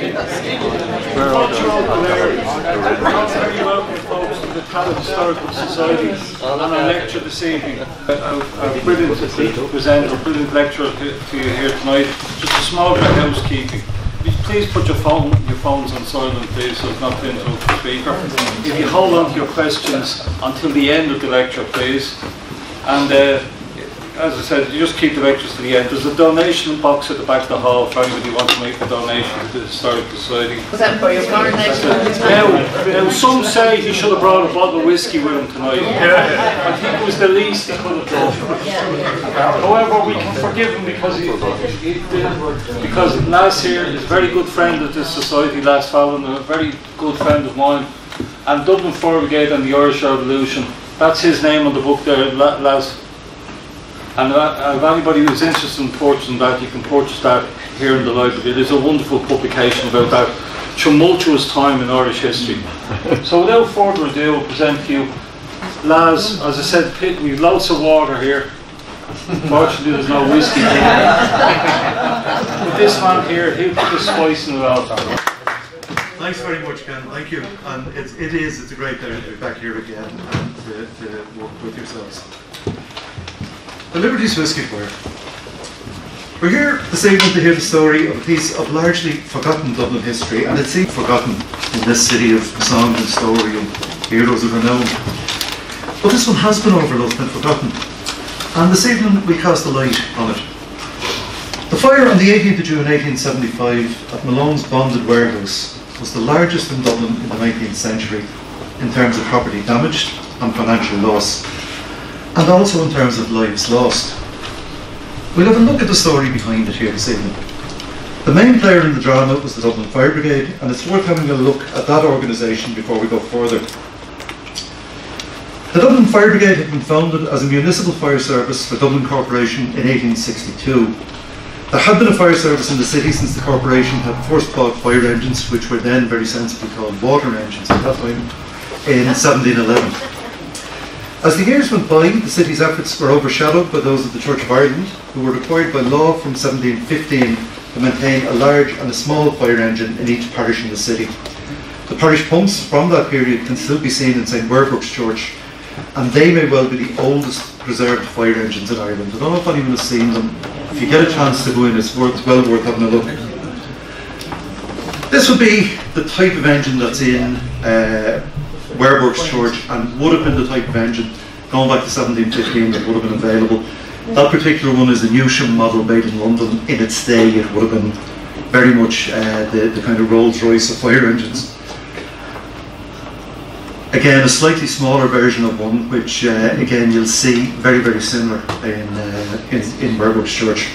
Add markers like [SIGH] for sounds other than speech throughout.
Cultural Blair, very welcome the Tallaght Historical Society and our lecture this evening. Our brilliant presenter, brilliant lecturer to, you here tonight. Just a small bit of housekeeping. Please put your phone, your phones on silent, please, so it's not interrupt the speaker. If you hold on to your questions until the end of the lecture, please. And uh, as I said, you just keep the lectures to the end. There's a donation box at the back of the hall for anybody who wants to make a donation to the Society. Was that for your? Now, now, some say he should have brought a bottle of whiskey with him tonight. Yeah. I think it was the least he could have done. However, we can forgive him because he, he did, because last year is a very good friend of this society, last fall, and a very good friend of mine. And Dublin Fire Brigade and the Irish Revolution. That's his name on the book there, Las. And uh, if anybody who's interested in purchasing that, you can purchase that here in the library. It is a wonderful publication about that tumultuous time in Irish history. [LAUGHS] so without further ado, I'll present to you Las, as I said, we've lots of water here. Fortunately, there's no whiskey but this man here, he'll put the spice in it all. Thanks very much, Ken. Thank you. And it's, it is, it's a great day to be back here again and to, to work with yourselves. The Liberties Whisky Fire. We're here this evening to hear the story of a piece of largely forgotten Dublin history, and it seems forgotten in this city of song and story and heroes of renown. But this one has been overlooked and forgotten, and this evening we cast a light on it. The fire on the 18th of June 1875 at Malone's Bonded Warehouse was the largest in Dublin in the 19th century in terms of property damaged and financial loss and also in terms of lives lost. We'll have a look at the story behind it here this evening. The main player in the drama was the Dublin Fire Brigade, and it's worth having a look at that organisation before we go further. The Dublin Fire Brigade had been founded as a municipal fire service for Dublin Corporation in 1862. There had been a fire service in the city since the corporation had first bought fire engines, which were then very sensibly called water engines at that time, in 1711. As the years went by, the city's efforts were overshadowed by those of the Church of Ireland, who were required by law from 1715 to maintain a large and a small fire engine in each parish in the city. The parish pumps from that period can still be seen in St Werburgh's Church, and they may well be the oldest preserved fire engines in Ireland. I don't know if anyone has seen them. If you get a chance to go in, it's worth, well worth having a look. This would be the type of engine that's in uh, Werburgh's Church and would have been the type of engine going back to 1715 that would have been available. That particular one is the Newsham model made in London. In its day, it would have been very much uh, the, the kind of Rolls Royce of fire engines. Again, a slightly smaller version of one, which uh, again you'll see very, very similar in, uh, in, in Werburgh's Church.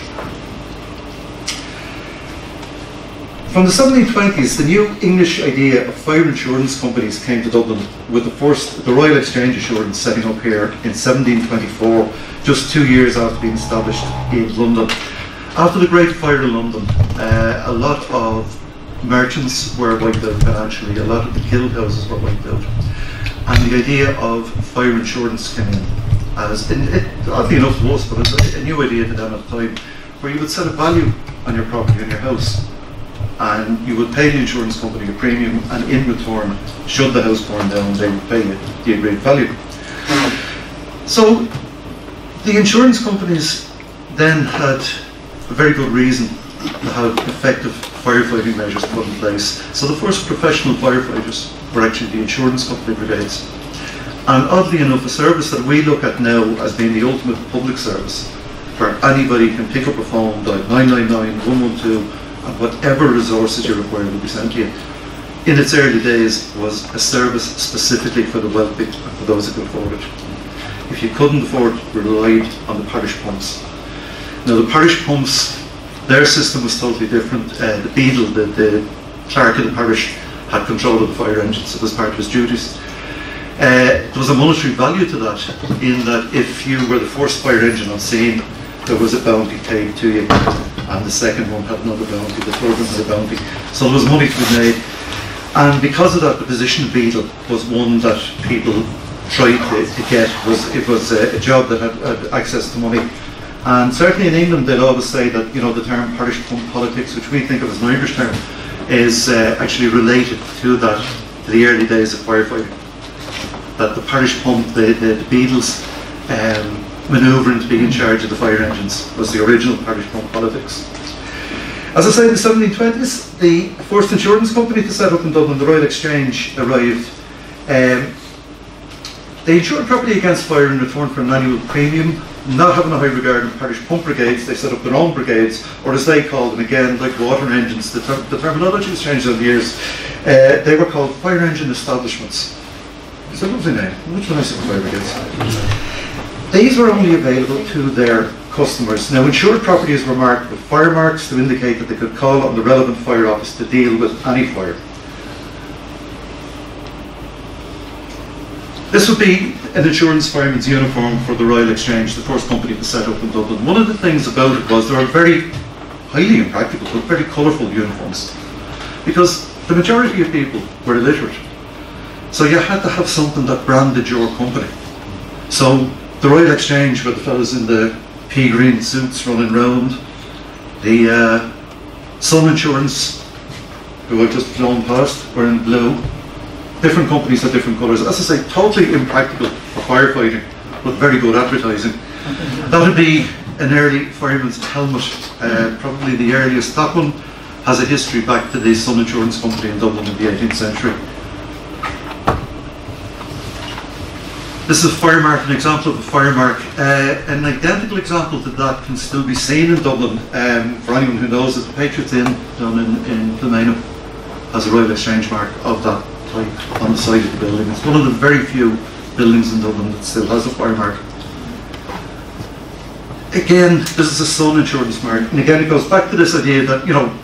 From the 1720s, the new English idea of fire insurance companies came to Dublin, with the first, the Royal Exchange Assurance, setting up here in 1724, just two years after being established in London. After the Great Fire in London, uh, a lot of merchants were wiped out financially, a lot of the guild houses were wiped out, and the idea of fire insurance came in as, it, oddly enough us, but it's a new idea to them at the time, where you would set a value on your property, and your house, and you would pay the insurance company a premium, and in return, should the house burn down, they would pay you the agreed value. So the insurance companies then had a very good reason to have effective firefighting measures put in place. So the first professional firefighters were actually the insurance company brigades. And oddly enough, a service that we look at now as being the ultimate public service, where anybody can pick up a phone, dial 999, 112, whatever resources you require will be sent to you. In its early days was a service specifically for the wealthy and for those who could afford it. If you couldn't afford it, relied on the parish pumps. Now the parish pumps, their system was totally different. Uh, the beadle, the, the clerk of the parish, had control of the fire engines. It was part of his duties. Uh, there was a monetary value to that, in that if you were the first fire engine on scene, there was a bounty paid to you and the second one had another bounty, the third one had a bounty. So there was money to be made. And because of that, the position of beadle was one that people tried to, to get. Was It was a, a job that had, had, access to money. And certainly in England, they'd always say that, you know, the term parish pump politics, which we think of as an Irish term, is uh, actually related to that, to the early days of firefighting. That the parish pump, the, the, the beadles um, manoeuvring to be in charge of the fire engines was the original parish pump politics. As I say, in the 1720s, the first insurance company to set up in Dublin, the Royal Exchange, arrived. Um, they insured property against fire in return for an annual premium. Not having a high regard in parish pump brigades, they set up their own brigades, or as they called them again, like water engines. The, ter- the terminology has changed over the years. Uh, they were called fire engine establishments. It's a lovely name. Much nicer than fire brigades. These were only available to their customers. Now, insured properties were marked with fire marks to indicate that they could call on the relevant fire office to deal with any fire. This would be an insurance fireman's uniform for the Royal Exchange, the first company to set up in Dublin. One of the things about it was they were very highly impractical, but very colourful uniforms. Because the majority of people were illiterate. So you had to have something that branded your company. So the Royal Exchange where the fellows in the pea green suits running round. The uh, Sun Insurance, who I've just flown past, were in blue. Different companies had different colours. As I say, totally impractical for firefighting, but very good advertising. That would be an early fireman's helmet, uh, probably the earliest. That one has a history back to the Sun Insurance Company in Dublin in the 18th century. This is a fire mark, an example of a fire mark. Uh, an identical example to that can still be seen in Dublin. Um, for anyone who knows it, the Patriots Inn down in, in Kilmainham has a Royal Exchange mark of that type on the side of the building. It's one of the very few buildings in Dublin that still has a fire mark. Again, this is a Sun insurance mark, and again it goes back to this idea that, you know,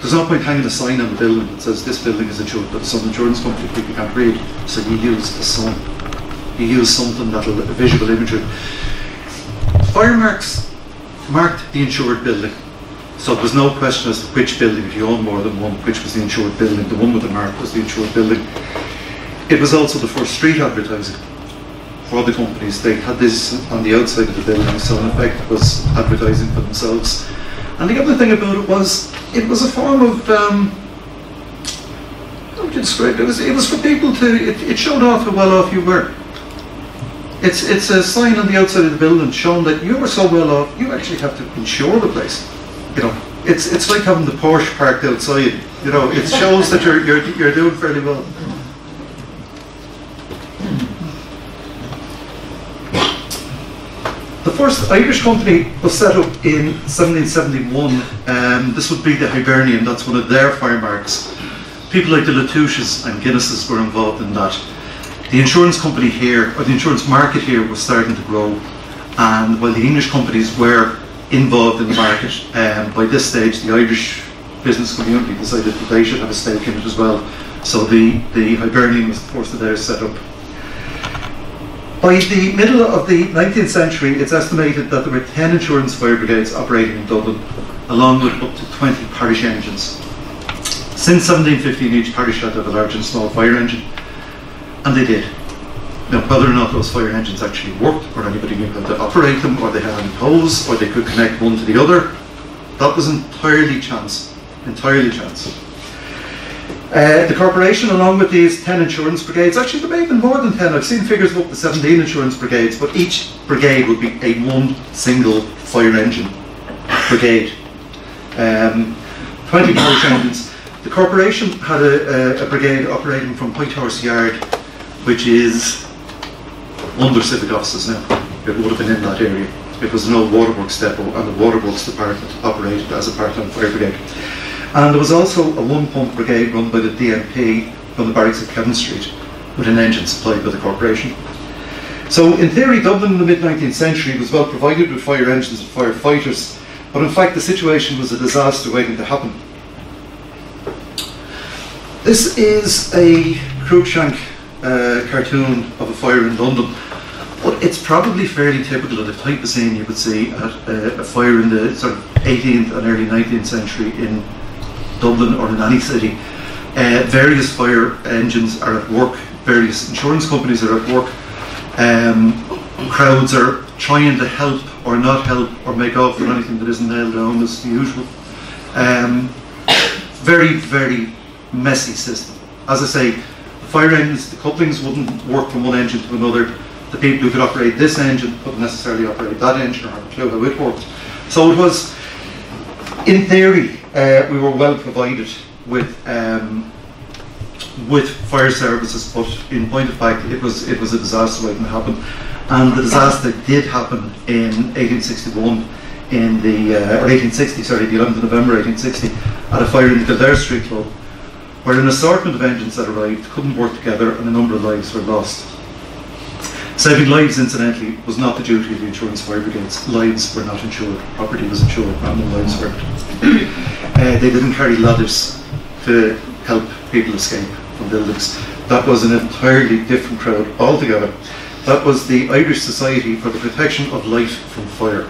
there's no point hanging a sign on the building that says this building is insured by the Sun Insurance Company, people can't read, so you use the Sun you use something that'll a visual imagery. Fire marks marked the insured building. So there was no question as to which building, if you own more than one, which was the insured building. The one with the mark was the insured building. It was also the first street advertising for the companies. They had this on the outside of the building, so in effect it was advertising for themselves. And the other thing about it was, it was a form of um, how would you describe it? It was, it was for people to, it, it showed off how well off you were. It's it's a sign on the outside of the building showing that you are so well off, you actually have to insure the place. You know, it's it's like having the Porsche parked outside. You know, it shows that you're you're you're doing fairly well. The first Irish company was set up in 1771. Um, this would be the Hibernian. That's one of their fire marks. People like the Latouches and Guinnesses were involved in that the insurance company here, or the insurance market here, was starting to grow. And while the English companies were involved in the market, um, by this stage the Irish business community decided that they should have a stake in it as well. So the, the Hibernian was the first of theirs set up. By the middle of the 19th century, it's estimated that there were 10 insurance fire brigades operating in Dublin, along with up to 20 parish engines. Since 1715, each parish had to a large and small fire engine. And they did. Now, whether or not those fire engines actually worked, or anybody knew how to operate them, or they had any hose, or they could connect one to the other, that was entirely chance. Entirely chance. Uh, the corporation, along with these 10 insurance brigades, actually there may have been more than 10, I've seen figures of up to 17 insurance brigades, but each brigade would be a one single fire engine brigade. Um, 20 fire engines. The corporation had a, a, a brigade operating from Whitehorse Yard which is under civic offices now. It would have been in that area. It was an old waterworks depot and the waterworks department operated as a part-time fire brigade. And there was also a one-pump brigade run by the DMP from the barracks at Kevin Street with an engine supplied by the corporation. So in theory, Dublin in the mid-19th century was well provided with fire engines and firefighters, but in fact the situation was a disaster waiting to happen. This is a Cruikshank uh, cartoon of a fire in London. But it's probably fairly typical of the type of scene you would see at uh, a fire in the sort of 18th and early 19th century in Dublin or in any city. Uh, various fire engines are at work, various insurance companies are at work. Um, crowds are trying to help or not help or make off for anything that isn't nailed down as usual. Um, very, very messy system. As I say, fire engines, the couplings wouldn't work from one engine to another. The people who could operate this engine couldn't necessarily operate that engine or have a clue how it worked. So it was, in theory, uh, we were well provided with um, with fire services, but in point of fact, it was it was a disaster waiting to happen, and the disaster did happen in 1861 in the uh, or 1860, sorry, the 11th of November 1860, at a fire in the Kildare Street Club, where an assortment of engines that arrived couldn't work together and a number of lives were lost. Saving lives, incidentally, was not the duty of the insurance fire brigades. Lives were not insured. Property was insured, random lives weren't. [COUGHS] uh, they didn't carry ladders to help people escape from buildings. That was an entirely different crowd altogether. That was the Irish Society for the Protection of Life from Fire,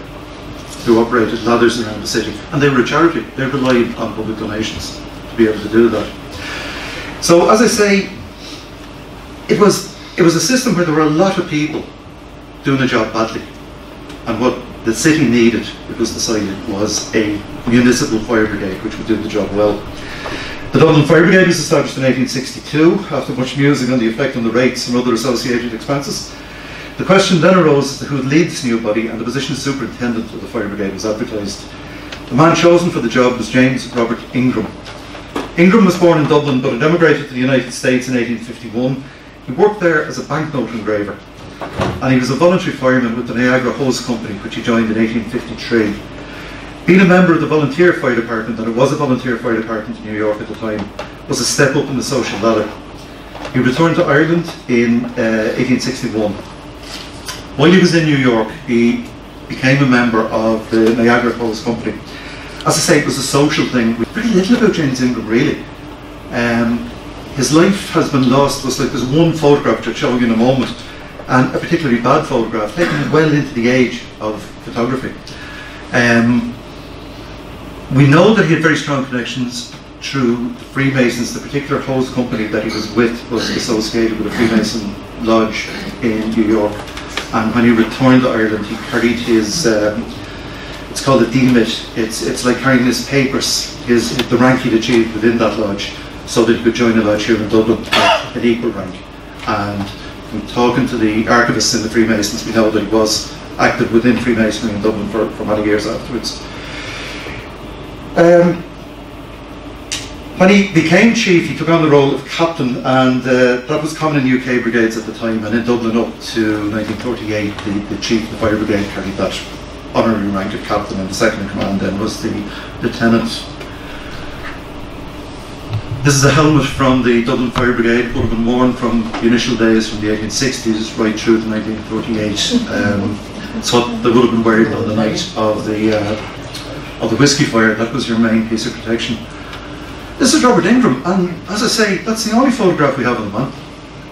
who operated ladders around the city. And they were a charity. They relied on public donations to be able to do that. So, as I say, it was it was a system where there were a lot of people doing the job badly. And what the city needed, it was decided, was a municipal fire brigade which would do the job well. The Dublin Fire Brigade was established in 1862 after much musing on the effect on the rates and other associated expenses. The question then arose as to who would lead this new body, and the position of superintendent of the fire brigade was advertised. The man chosen for the job was James Robert Ingram. Ingram was born in Dublin but had emigrated to the United States in 1851 he worked there as a banknote engraver and he was a voluntary fireman with the Niagara Hose Company, which he joined in 1853. Being a member of the volunteer fire department, and it was a volunteer fire department in New York at the time, was a step up in the social ladder. He returned to Ireland in uh, 1861. While he was in New York, he became a member of the Niagara Hose Company. As I say, it was a social thing. Very little about James Ingram, really. Um, his life has been lost was like there's one photograph I'll show you in a moment, and a particularly bad photograph, taken well into the age of photography. Um, we know that he had very strong connections through the Freemasons. The particular hose company that he was with was associated with a Freemason lodge in New York. And when he returned to Ireland, he carried his, um, it's called a demit. It's, it's like carrying his papers, his, the rank he'd achieved within that lodge so that he could join a lodge here in Dublin at an equal rank. And from talking to the archivists in the Freemasons, we know that he was active within Freemasonry in Dublin for, for many years afterwards. Um, when he became chief, he took on the role of captain, and uh, that was common in UK brigades at the time. And in Dublin, up to 1938, the, the chief of the fire brigade carried that honorary rank of captain, and the second in command then was the lieutenant this is a helmet from the Dublin Fire Brigade, would have been worn from the initial days from the 1860s right through to 1948. Um, it's what they would have been wearing on the night of the uh, of the whiskey fire. That was your main piece of protection. This is Robert Ingram, and as I say, that's the only photograph we have of the man.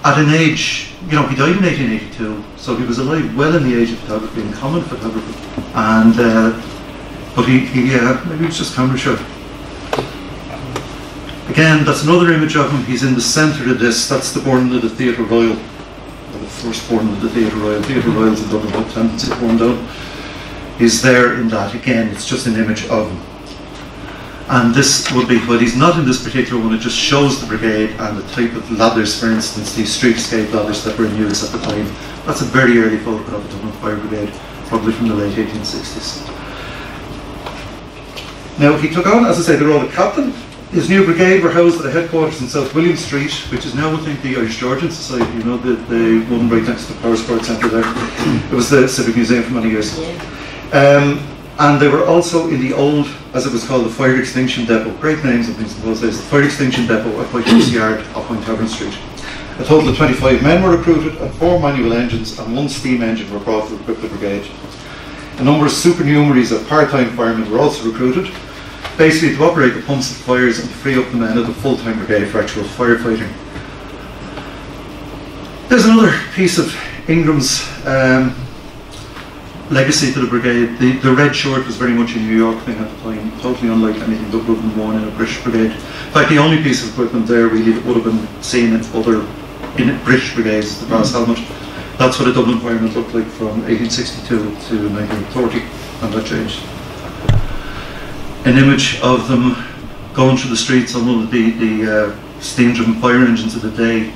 At an age, you know, he died in 1882, so he was alive well in the age of photography, in common photography, and uh, but he, he uh, maybe it's just camera shy. Again, that's another image of him. He's in the centre of this. That's the born of the Theatre Royal. the first born of the Theatre Royal. Theatre Royals in Dublin to burn down. He's there in that. Again, it's just an image of him. And this would be, well, he's not in this particular one, it just shows the brigade and the type of ladders, for instance, these streetscape ladders that were in use at the time. That's a very early photograph of the Dublin Fire Brigade, probably from the late 1860s. Now, he took on, as I say, the role of captain, his new brigade were housed at a headquarters in South William Street, which is now, I think, the Irish Georgian Society, you know, the, the one right next to the Powerscourt Centre there. It was the Civic Museum for many years. Um, and they were also in the old, as it was called, the Fire Extinction Depot. Great names and things in those days. The Fire Extinction Depot at White Yard off Winetavern Street. A total of 25 men were recruited, and four manual engines and one steam engine were brought to equip the brigade. A number of supernumeraries of part-time firemen were also recruited, basically to operate the pumps and fires and free up the men of the full-time brigade for actual firefighting. There's another piece of Ingram's um, legacy to the brigade. The, the red shirt was very much a New York thing at the time, totally unlike anything that would have been worn in a British brigade. In fact, the only piece of equipment there really that would have been seen in other in British brigades, the brass helmet. That's what a Dublin fireman looked like from 1862 to 1930, and that changed an image of them going through the streets on one of the, the uh, steam-driven fire engines of the day.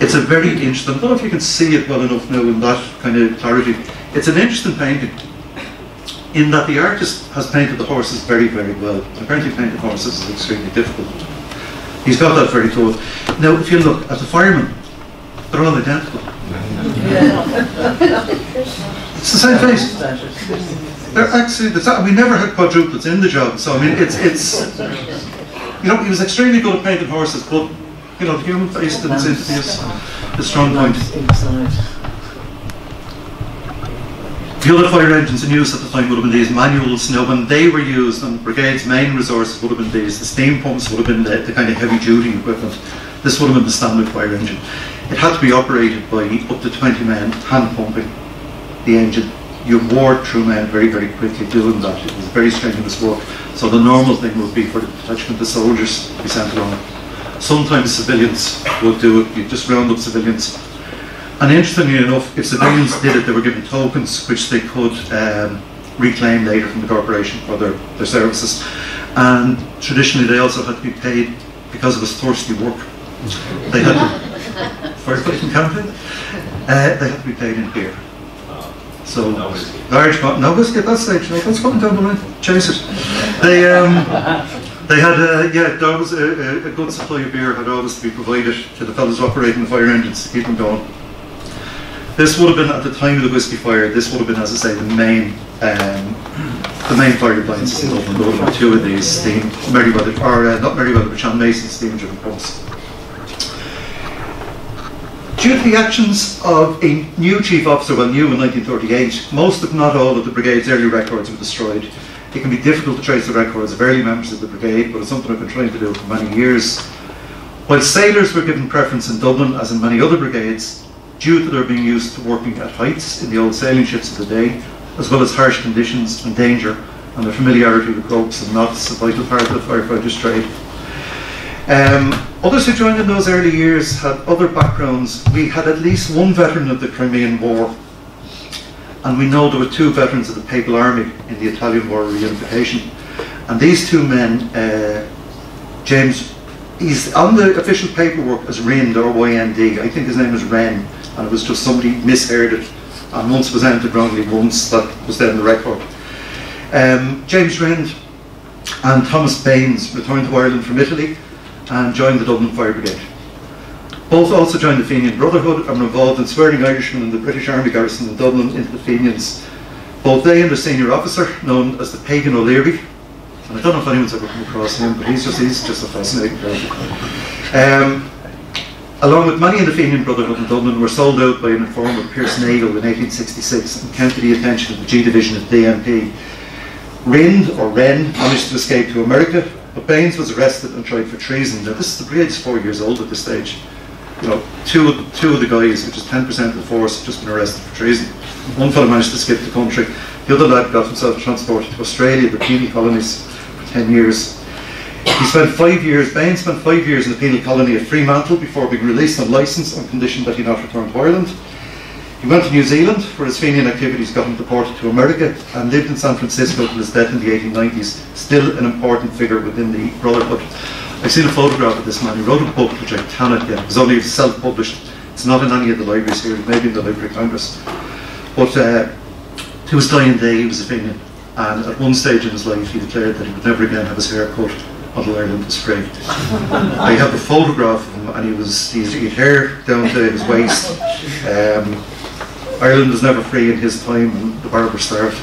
It's a very interesting, I don't know if you can see it well enough now in that kind of clarity. It's an interesting painting in that the artist has painted the horses very, very well. Apparently painting horses is extremely difficult. He's got that very good. Now, if you look at the firemen, they're all identical. it's the same face. They're actually, the, same. we never had quadruplets in the job, so I mean, it's, it's, you know, he was extremely good at painting horses, but, you know, the human face didn't seem to be a strong point. The other fire engines in use at the time would have been these manuals. Now, when they were used, and the brigade's main resources would have been these, the steam pumps would have been the, the kind of heavy duty equipment. This would have been the standard fire engine. It had to be operated by up to 20 men hand pumping the engine. You wore through men very, very quickly doing that. It was very strenuous work. So the normal thing would be for the detachment of soldiers to be sent along. Sometimes civilians would do it. You just round up civilians and interestingly enough, if civilians did it, they were given tokens which they could um, reclaim later from the corporation for their, their services. And traditionally, they also had to be paid because it was thirsty work. They had to, [LAUGHS] campaign, uh, they had to be paid in beer. So large no whiskey at that stage. No, that's coming down the line. Chase it. They um, they had a yeah, there was a, a, good supply of beer had always to be provided to the fellows operating the fire engines to keep them going. This would have been at the time of the whiskey fire. This would have been, as I say, the main um, the main fire appliances in Dublin. There would two of these steam Merryweather or uh, not Merryweather, but Shand Mason steam-driven pumps. Due to the actions of a new chief officer, well, new in 1938, most, if not all, of the brigade's early records were destroyed. It can be difficult to trace the records of early members of the brigade, but it's something I've been trying to do for many years. While sailors were given preference in Dublin, as in many other brigades, due to their being used to working at heights in the old sailing ships of the day, as well as harsh conditions and danger, and their familiarity with ropes and knots, a vital part of the firefighter's trade. Um, others who joined in those early years had other backgrounds. We had at least one veteran of the Crimean War, and we know there were two veterans of the Papal Army in the Italian War of reunification. And these two men, uh, James, he's on the official paperwork as Rind or YND. I think his name is Ren and it was just somebody misheard it. And once was entered wrongly once that was then the record. Um, James Rend and Thomas Baines returned to Ireland from Italy and joined the Dublin Fire Brigade. Both also joined the Fenian Brotherhood and were involved in swearing Irishmen in the British Army garrison in Dublin into the Fenians. Both they and their senior officer known as the Pagan O'Leary and I don't know if anyone's ever come across him but he's just, he's just a fascinating character um, along with many in the Fenian Brotherhood in Dublin, were sold out by an informer, Pierce Nagle, in 1866 and came to the attention of the G Division of DMP. Rind, or Wren, managed to escape to America, but Baines was arrested and tried for treason. Now, this is the brigade's four years old at this stage. You know, two of, the, two of the guys, which is 10% of the force, just been arrested for treason. One fellow managed to escape the country. The other lad got himself transported to Australia, the penal colonies, for 10 years. He spent five years, Bain spent five years in the penal colony of Fremantle before being released on licence on condition that he not return to Ireland. He went to New Zealand where his Fenian activities got him deported to America and lived in San Francisco till his death in the 1890s, still an important figure within the Brotherhood. I've seen a photograph of this man. He wrote a book which I cannot get. It was only self-published. It's not in any of the libraries here, maybe in the Library of Congress. But uh, to his dying day, he was a Fenian. And at one stage in his life, he declared that he would never again have his hair cut until Ireland was free. I have a photograph of him, and he was he had hair down to his waist. Um, Ireland was never free in his time, and the barber starved.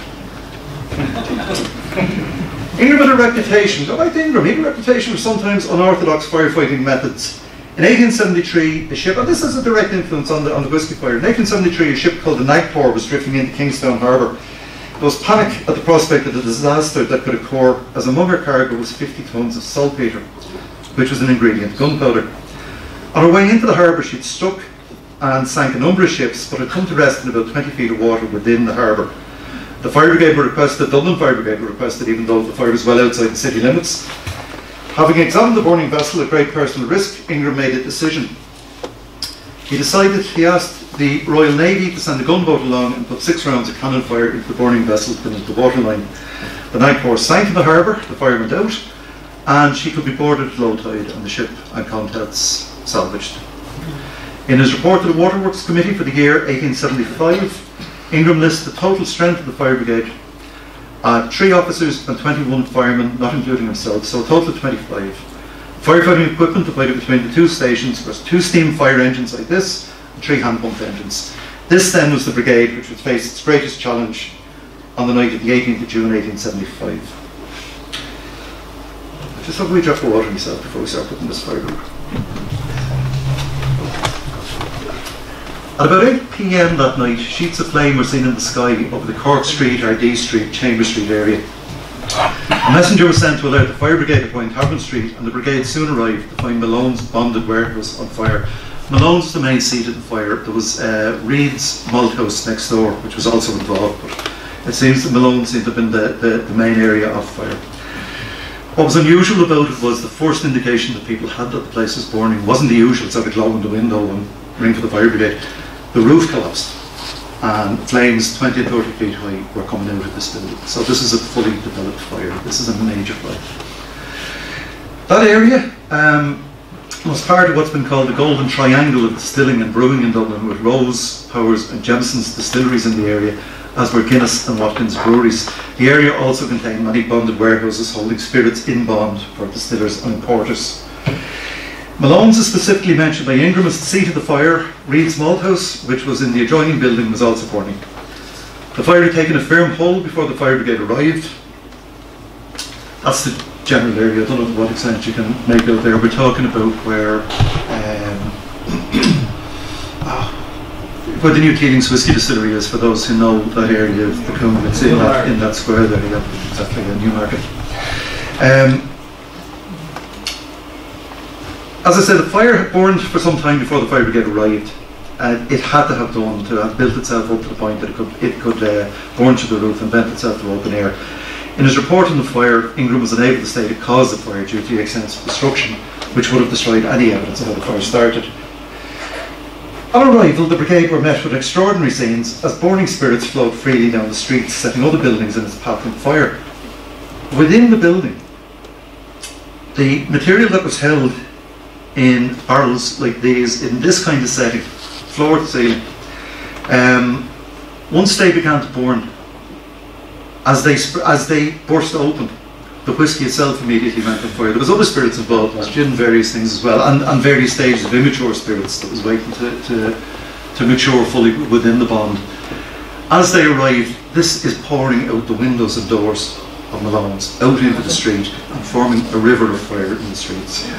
Ingram had a reputation, go back to Ingram, he had a reputation for sometimes unorthodox firefighting methods. In 1873, a ship, and this has a direct influence on the, on the whiskey fire, in 1873 a ship called the Nagpore was drifting into Kingstown Harbour was panic at the prospect of the disaster that could occur as among her cargo was 50 tonnes of saltpetre, which was an ingredient, gunpowder. On her way into the harbour, she'd struck and sank a number of ships, but had come to rest in about 20 feet of water within the harbour. The fire brigade were requested, the Dublin Fire Brigade were requested, even though the fire was well outside the city limits. Having examined the burning vessel at great personal risk, Ingram made a decision. He decided, he asked the Royal Navy to send a gunboat along and put six rounds of cannon fire into the burning vessel beneath the waterline. The Nagpore sank in the harbour, the fire went out, and she could be boarded at low tide and the ship and contents salvaged. In his report to the Waterworks Committee for the year 1875, Ingram lists the total strength of the fire brigade uh, three officers and 21 firemen, not including himself, so a total of 25. Firefighting equipment divided between the two stations was two steam fire engines like this and three hand pump engines. This then was the brigade which would face its greatest challenge on the night of the 18th of June 1875. Just have a wee drop of water myself before we start putting this fire group. At about 8 pm that night, sheets of flame were seen in the sky over the Cork Street, Ardee Street, Chamber Street area. A messenger was sent to alert the fire brigade at Winetavern Street, and the brigade soon arrived to find Malone's bonded warehouse on fire. Malone's the main seat of the fire. There was uh, Reed's Malthouse next door, which was also involved, but it seems that Malone seemed to have been the, the, the main area of fire. What was unusual about it was the first indication that people had that the place was burning wasn't the usual sort of glow in the window and ring for the fire brigade the roof collapsed and flames 20 and 30 feet high were coming out of this building. So this is a fully developed fire. This is a major fire. That area um, was part of what's been called the golden triangle of distilling and brewing in Dublin with Roe's, Powers and Jameson's distilleries in the area as were Guinness and Watkins breweries. The area also contained many bonded warehouses holding spirits in bond for distillers and importers. Malone's is specifically mentioned by Ingram as the seat of the fire. Reed's Malthouse, which was in the adjoining building, was also burning. The fire had taken a firm hold before the fire brigade arrived. That's the general area. I don't know to what extent you can make out there. We're talking about where um, [COUGHS] ah, where the New Teelings Whisky Distillery is, for those who know that area of the Coombe. It's in that, in that square there, yeah, exactly, in Newmarket. Um, as I said, the fire had burned for some time before the fire brigade arrived. And it had to have done to have built itself up to the point that it could, it could uh, burn to the roof and vent itself to open air. In his report on the fire, Ingram was unable to state it caused the fire due to the extensive destruction, which would have destroyed any evidence of how the fire started. On arrival, the brigade were met with extraordinary scenes as burning spirits flowed freely down the streets, setting other buildings in its path on fire. Within the building, the material that was held in barrels like these in this kind of setting, floor to ceiling. Um, once they began to burn, as they as they burst open, the whiskey itself immediately went on fire. There was other spirits involved, there gin, various things as well, and, and various stages of immature spirits that was waiting to, to, to mature fully within the bond. As they arrived, this is pouring out the windows and doors of Malone's out into the street and forming a river of fire in the streets.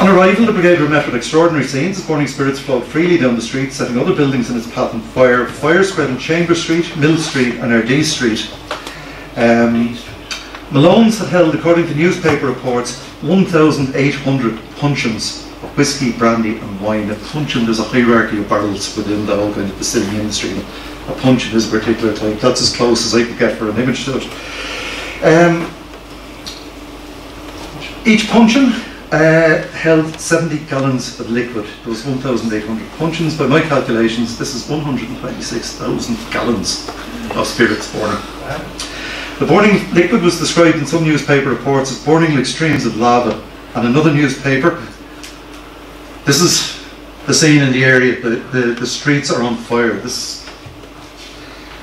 On arrival, the brigade were met with extraordinary scenes burning spirits flowed freely down the street, setting other buildings in its path on fire. Fire spread in Chamber Street, Mill Street, and Ardee Street. Um, Malone's had held, according to newspaper reports, 1,800 puncheons of whiskey, brandy, and wine. A puncheon, there's a hierarchy of barrels within the whole kind of distilling industry. A puncheon is a particular type. That's as close as I could get for an image to it. Um, each puncheon uh, held 70 gallons of liquid. There was 1,800 puncheons. By my calculations, this is 126,000 gallons of spirits burning. The burning liquid was described in some newspaper reports as burning like streams of lava. And another newspaper, this is the scene in the area. The, the, the streets are on fire. This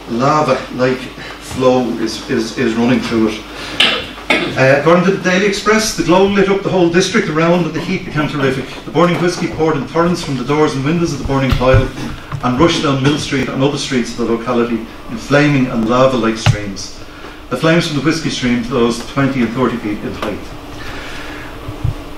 lava-like flow is, is, is running through it. Uh, according to the Daily Express, the glow lit up the whole district around and the heat became terrific. The burning whisky poured in torrents from the doors and windows of the burning pile and rushed down Mill Street and other streets of the locality in flaming and lava-like streams. The flames from the whisky stream rose 20 and 30 feet in height.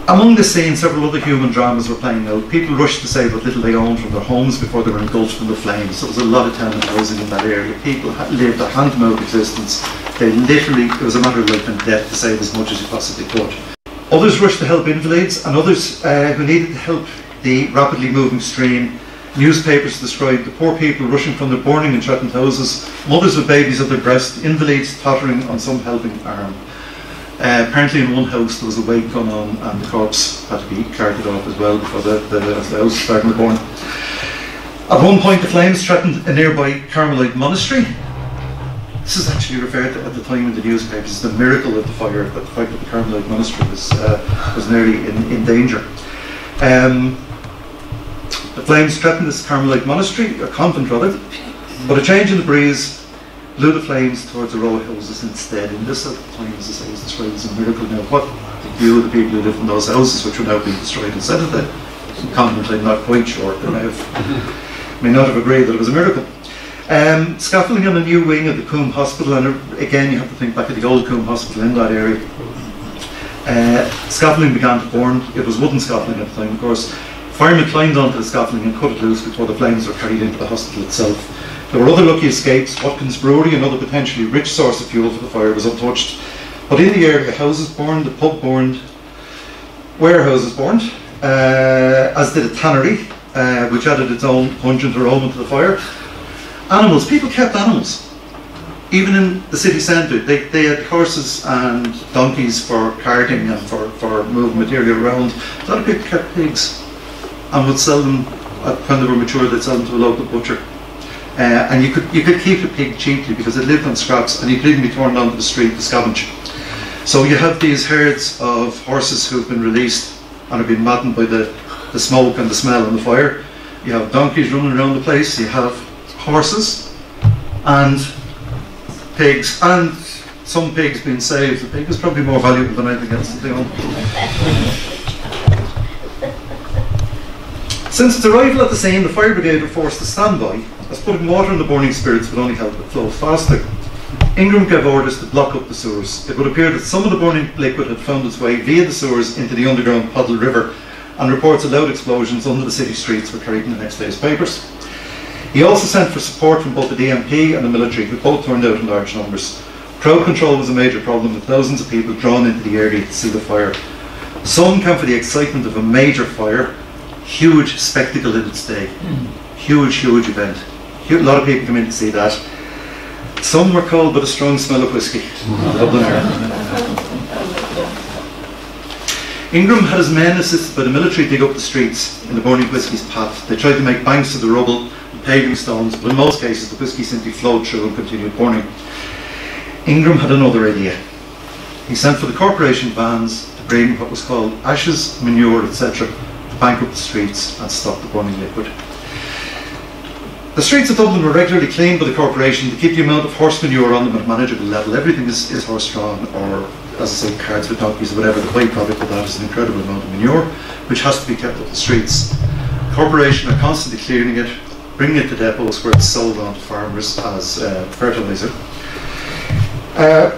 Among the scene, several other human dramas were playing out. People rushed to save what little they owned from their homes before they were engulfed in the flames. There was a lot of tenant housing in that area. People lived a hand-to-mouth existence. They literally, it was a matter of life and death to save as much as you possibly could. Others rushed to help invalids, and others uh, who needed to help the rapidly moving stream. Newspapers described the poor people rushing from their burning and threatened houses, mothers with babies at their breast, invalids tottering on some helping arm. Uh, apparently, in one house there was a wake going on, and the corpse had to be carted off as well before the, the, the house started to burn. At one point, the flames threatened a nearby Carmelite monastery. This is actually referred to at the time in the newspapers as the miracle of the fire, that the fact that the Carmelite monastery was, uh, was nearly in, in danger. Um, the flames threatened this Carmelite monastery, a convent rather, but a change in the breeze blew the flames towards the row of houses instead. And this at the time, as I say, was described as a miracle. Now, what the view of the people who lived in those houses, which were now being destroyed instead of the convent, I'm not quite sure. They may, have, may not have agreed that it was a miracle. Um, scaffolding on a new wing of the Coombe Hospital, and again, you have to think back at the old Coombe Hospital in that area. Uh, scaffolding began to burn. It was wooden scaffolding at the time, of course. Firemen climbed onto the scaffolding and cut it loose before the flames were carried into the hospital itself. There were other lucky escapes. Watkins Brewery, another potentially rich source of fuel for the fire, was untouched. But in the area, houses burned, the pub burned, warehouses burned, uh, as did a tannery, uh, which added its own pungent aroma to the fire. Animals, people kept animals. Even in the city centre, they, they had horses and donkeys for carting and for, for moving material around. A lot of people kept pigs and would sell them when they were mature. They'd sell them to a local butcher, uh, and you could you could keep a pig cheaply because it lived on scraps, and you could even be turned onto the street to scavenge. So you have these herds of horses who've been released and have been maddened by the, the smoke and the smell and the fire. You have donkeys running around the place. You have horses and pigs, and some pigs being saved. The pig is probably more valuable than anything else that they own. Since its arrival at the scene, the fire brigade were forced to stand by, as putting water in the burning spirits would only help it flow faster. Ingram gave orders to block up the sewers. It would appear that some of the burning liquid had found its way via the sewers into the underground Poddle River, and reports of loud explosions under the city streets were carried in the next day's papers. He also sent for support from both the DMP and the military, who both turned out in large numbers. Crowd control was a major problem, with thousands of people drawn into the area to see the fire. Some came for the excitement of a major fire, huge spectacle in its day. Huge, huge event. A lot of people come in to see that. Some were called but a strong smell of whiskey. [LAUGHS] Dublin. Ingram had his men assisted by the military dig up the streets in the burning whiskey's path. They tried to make banks of the rubble and paving stones, but in most cases the whiskey simply flowed through and continued burning. Ingram had another idea. He sent for the corporation vans to bring what was called ashes, manure, etc bankrupt the streets and stop the burning liquid. The streets of Dublin were regularly cleaned by the corporation to keep the amount of horse manure on them at a manageable level. Everything is, is horse drawn or, as I say, carts with donkeys or whatever. The byproduct of that is an incredible amount of manure which has to be kept off the streets. The corporation are constantly clearing it, bringing it to depots where it's sold on to farmers as uh, fertiliser. Uh,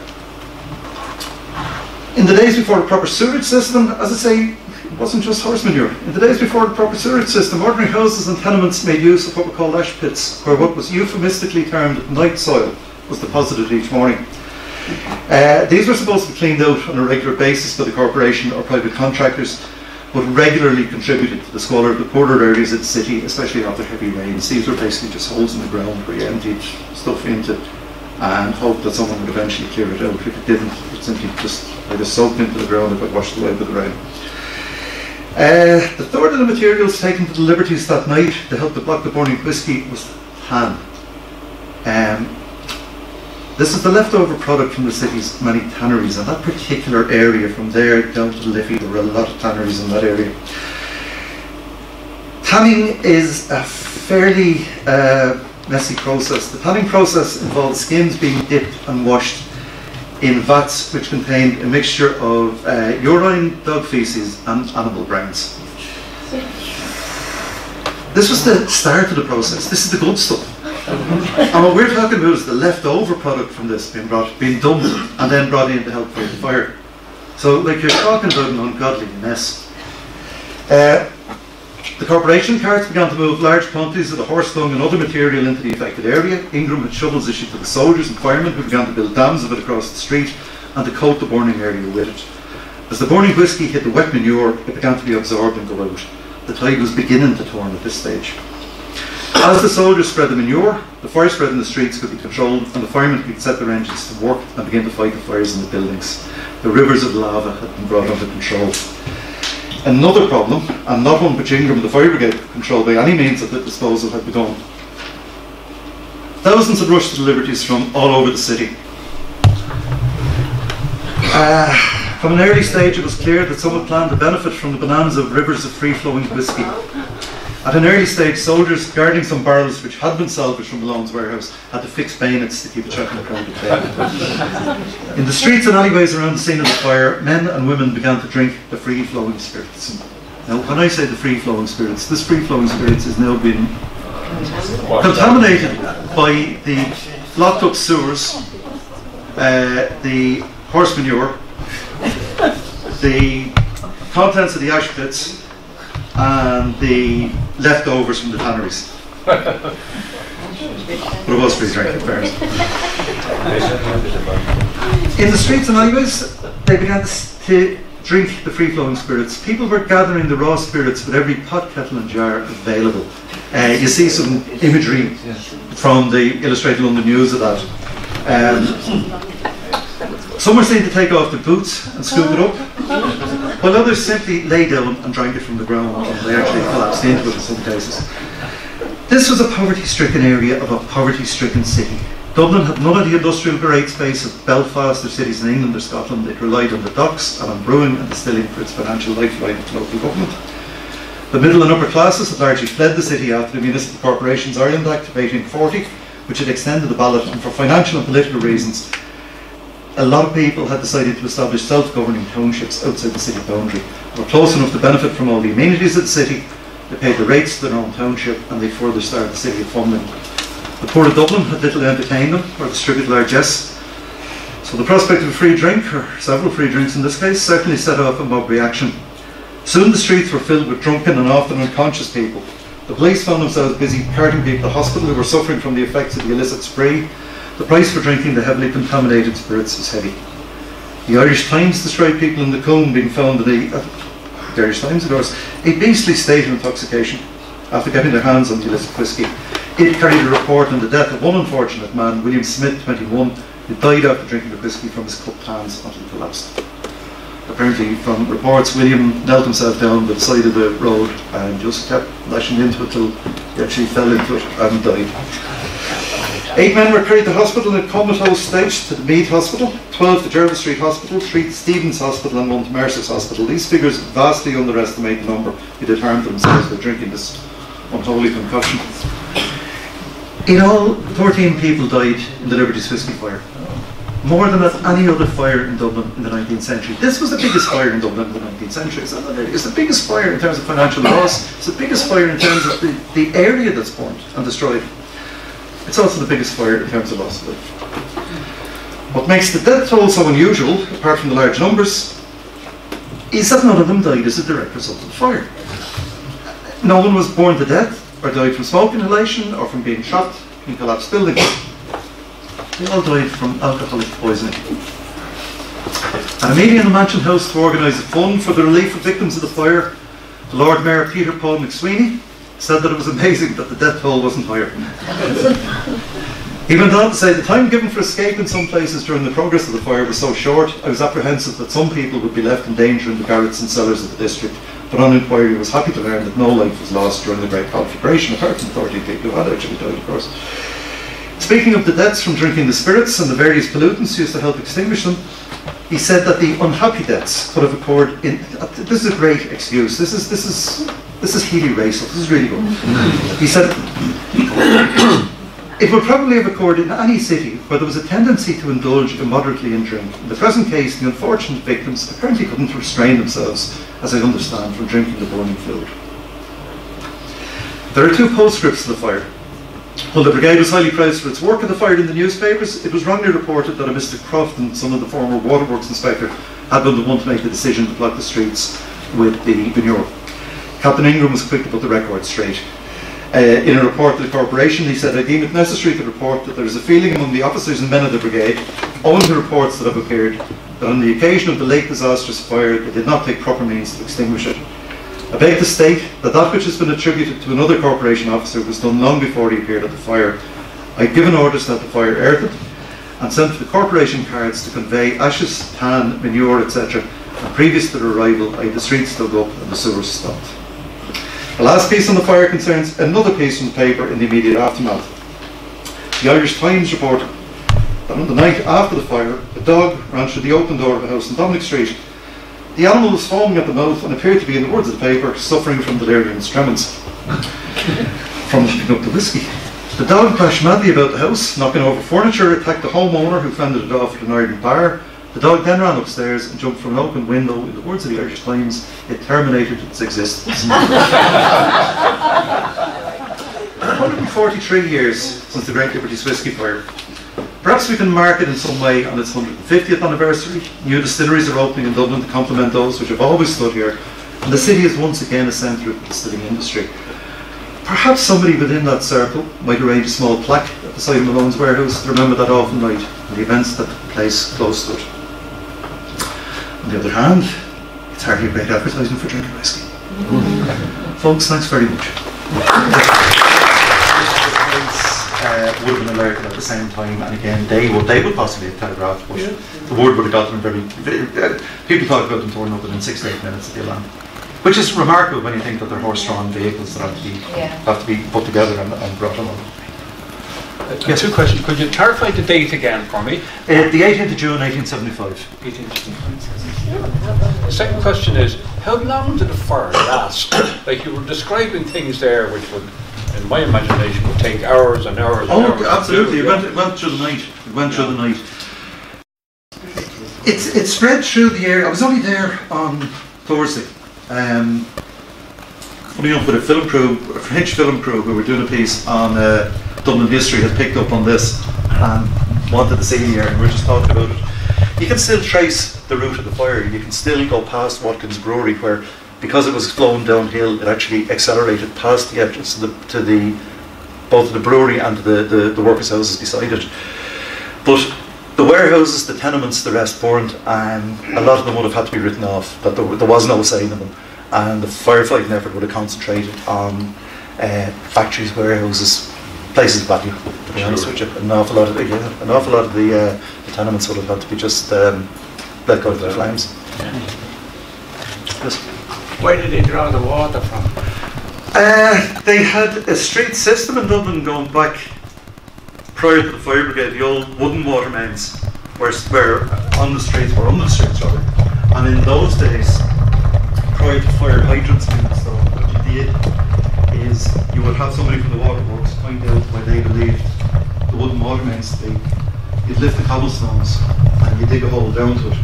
in the days before the proper sewage system, as I say, wasn't just horse manure. In the days before the proper sewage system, ordinary houses and tenements made use of what were called ash pits, where what was euphemistically termed night soil was deposited each morning. Uh, these were supposed to be cleaned out on a regular basis by the corporation or private contractors, but regularly contributed to the squalor of the poorer areas of the city, especially after heavy rains. These were basically just holes in the ground where you emptied stuff into and hoped that someone would eventually clear it out. If it didn't, it simply just either soaked into the ground or got washed away by the rain. Uh, the third of the materials taken to the Liberties that night to help to block the burning whiskey was tan. Um, this is the leftover product from the city's many tanneries, and that particular area from there down to the Liffey, there were a lot of tanneries in that area. Tanning is a fairly uh, messy process. The tanning process involves skins being dipped and washed in vats which contained a mixture of uh, urine, dog feces, and animal brains. This was the start of the process. This is the good stuff. and what we're talking about is the leftover product from this being brought, being dumped, and then brought in to help fight the fire. So, like you're talking about an ungodly mess. Uh, the corporation carts began to move large quantities of the horse dung and other material into the affected area. Ingram had shovels issued to the soldiers and firemen who began to build dams of it across the street and to coat the burning area with it. As the burning whisky hit the wet manure, it began to be absorbed and go out. The tide was beginning to turn at this stage. As the soldiers spread the manure, the fire spread in the streets could be controlled and the firemen could set their engines to work and begin to fight the fires in the buildings. The rivers of lava had been brought under control. Another problem, and not one which Ingram the fire brigade could control by any means at the disposal, had begun. Thousands had rushed to the Liberties from all over the city. Uh, from an early stage, it was clear that some had planned to benefit from the bonanza of rivers of free-flowing whisky. At an early stage, soldiers guarding some barrels which had been salvaged from Malone's warehouse had to fix bayonets to keep a check on the crowd at In the streets and alleyways around the scene of the fire, men and women began to drink the free-flowing spirits. Now, when I say the free-flowing spirits, this free-flowing spirits has now been contaminated by the locked-up sewers, uh, the horse manure, [LAUGHS] the contents of the ash pits, and the leftovers from the tanneries. [LAUGHS] but it was free drink, in fairness. In the streets and alleyways, they began to drink the free-flowing spirits. People were gathering the raw spirits with every pot, kettle and jar available. Uh, you see some imagery from the Illustrated London News of that. Um, some were seen to take off their boots and scoop it up, [LAUGHS] while others simply lay down and drank it from the ground and they actually collapsed into it in some cases. This was a poverty-stricken area of a poverty-stricken city. Dublin had none of the industrial great space of Belfast or cities in England or Scotland. It relied on the docks and on brewing and distilling for its financial lifeline to local government. The middle and upper classes had largely fled the city after the Municipal Corporations Ireland Act of 1840, which had extended the ballot, and for financial and political reasons, a lot of people had decided to establish self-governing townships outside the city boundary. Were close enough to benefit from all the amenities of the city, they paid the rates to their own township, and they further started the city of funding. The Port of Dublin had little to entertain them or distribute largesse, so the prospect of a free drink, or several free drinks in this case, certainly set off a mob reaction. Soon the streets were filled with drunken and often unconscious people. The police found themselves busy carting people to hospital who were suffering from the effects of the illicit spree, the price for drinking the heavily contaminated spirits is heavy. The Irish Times described people in the Coombe being found in a, uh, the Irish Times, of course, a beastly state of intoxication after getting their hands on the illicit whisky. It carried a report on the death of one unfortunate man, William Smith, 21, who died after drinking the whisky from his cupped hands until he collapsed. Apparently, from reports, William knelt himself down by the side of the road and just kept lashing into it till he actually fell into it and died. Eight men were carried to hospital in a comatose state to the Meath Hospital, 12 to Jervis Street Hospital, 3 to Steevens Hospital and 1 to Mercer's Hospital. These figures vastly underestimate the number who did harm themselves by drinking this unholy concoction. In all, 14 people died in the Liberties Whisky Fire. More than at any other fire in Dublin in the 19th century. This was the biggest fire in Dublin in the 19th century. It's the biggest fire in terms of financial loss. It's the biggest fire in terms of the, the area that's burnt and destroyed. It's also the biggest fire in terms of loss of life. What makes the death toll so unusual, apart from the large numbers, is that none of them died as a direct result of the fire. No one was born to death, or died from smoke inhalation, or from being shot in collapsed buildings. They all died from alcoholic poisoning. And a meeting in the Mansion House to organise a fund for the relief of victims of the fire, the Lord Mayor Peter Paul McSwiney said that it was amazing that the death toll wasn't higher. he went on to say the time given for escape in some places during the progress of the fire was so short, I was apprehensive that some people would be left in danger in the garrets and cellars of the district. But on inquiry, I was happy to learn that no life was lost during the Great Conflagration, apart from 30 people who had actually died, of course. Speaking of the deaths from drinking the spirits and the various pollutants used to help extinguish them, he said that the unhappy deaths could have occurred in. This is a great excuse. This is this is this is Healy Racer. This is really good. He said, it would probably have occurred in any city where there was a tendency to indulge immoderately in drink. In the present case, the unfortunate victims apparently couldn't restrain themselves, as I understand, from drinking the burning fluid. There are two postscripts to the fire. While the brigade was highly praised for its work in the fire in the newspapers, it was wrongly reported that a Mr. Crofton, son of the former waterworks inspector, had been the one to make the decision to block the streets with the manure. Captain Ingram was quick to put the record straight. Uh, in a report to the corporation, he said, I deem it necessary to report that there is a feeling among the officers and men of the brigade, owing to reports that have appeared, that on the occasion of the late disastrous fire, they did not take proper means to extinguish it. I beg to state that that which has been attributed to another corporation officer was done long before he appeared at the fire. I had given orders that the fire earthed and sent for the corporation cards to convey ashes, tan, manure, etc. And previous to their arrival, I had the streets dug up and the sewers stopped. The last piece on the fire concerns another piece from the paper in the immediate aftermath. The Irish Times reported that on the night after the fire, a dog ran through the open door of a house in Dominic Street. The animal was foaming at the mouth and appeared to be, in the words of the paper, suffering from delirium tremens [LAUGHS] from lifting up the whiskey. The dog crashed madly about the house, knocking over furniture, attacked the homeowner who fended it off with an iron bar. The dog then ran upstairs and jumped from an open window. In the words of the Irish Times, it terminated its existence. 143 years since the Great Liberties Whisky Fire. Perhaps we can mark it in some way on its 150th anniversary. New distilleries are opening in Dublin to complement those which have always stood here, and the city is once again a centre of the distilling industry. Perhaps somebody within that circle might arrange a small plaque at the side of Malone's warehouse to remember that awful night and the events that took place close to it. On the other hand, it's hardly a great advertising for drinking whiskey. Folks, thanks very much. Uh, would have been alerted at the same time, and again, they would they would possibly have telegraphed, but the word would have got them very. very uh, people thought about them turning up within six to eight minutes at the alarm, which is remarkable when you think that they're horse-drawn vehicles that have to be Yeah. have to be put together and, and brought on. Uh, Two questions. Could you clarify the date again for me? Uh, the 18th of June, 1875. The second question is, how long did the fire last? [COUGHS] Like you were describing things there which would, in my imagination, would take hours and hours and hours. Oh, absolutely. It went, it went through the night. It went through the night. It's it spread through the area. I was only there on Thursday. Um, funny enough, with a film crew, a French film crew who were doing a piece on uh, Dublin history has picked up on this and wanted to see here, and we're just talking about it. You can still trace the route of the fire. You can still go past Watkins Brewery, where because it was flowing downhill, it actually accelerated past the entrance to the, to the both the brewery and the, the, the workers' houses beside it. But the warehouses, the tenements, the rest burned, and a lot of them would have had to be written off, that there, there was no saying of them. And the firefighting effort would have concentrated on uh, factories, warehouses, places of value, to be honest with you. An awful lot of, the- yeah, an awful lot of the, uh, the tenements would have had to be just um, let go of the flames. Yes. Where did they draw the water from? Uh, they had a street system in Dublin going back prior to the fire brigade, the old wooden water mains, where, where on the streets were under the streets rather. And in those days, prior to fire hydrants being installed, what you did is you would have somebody from the waterworks point out where they believed the wooden water mains to be. You'd lift the cobblestones and you dig a hole down to it.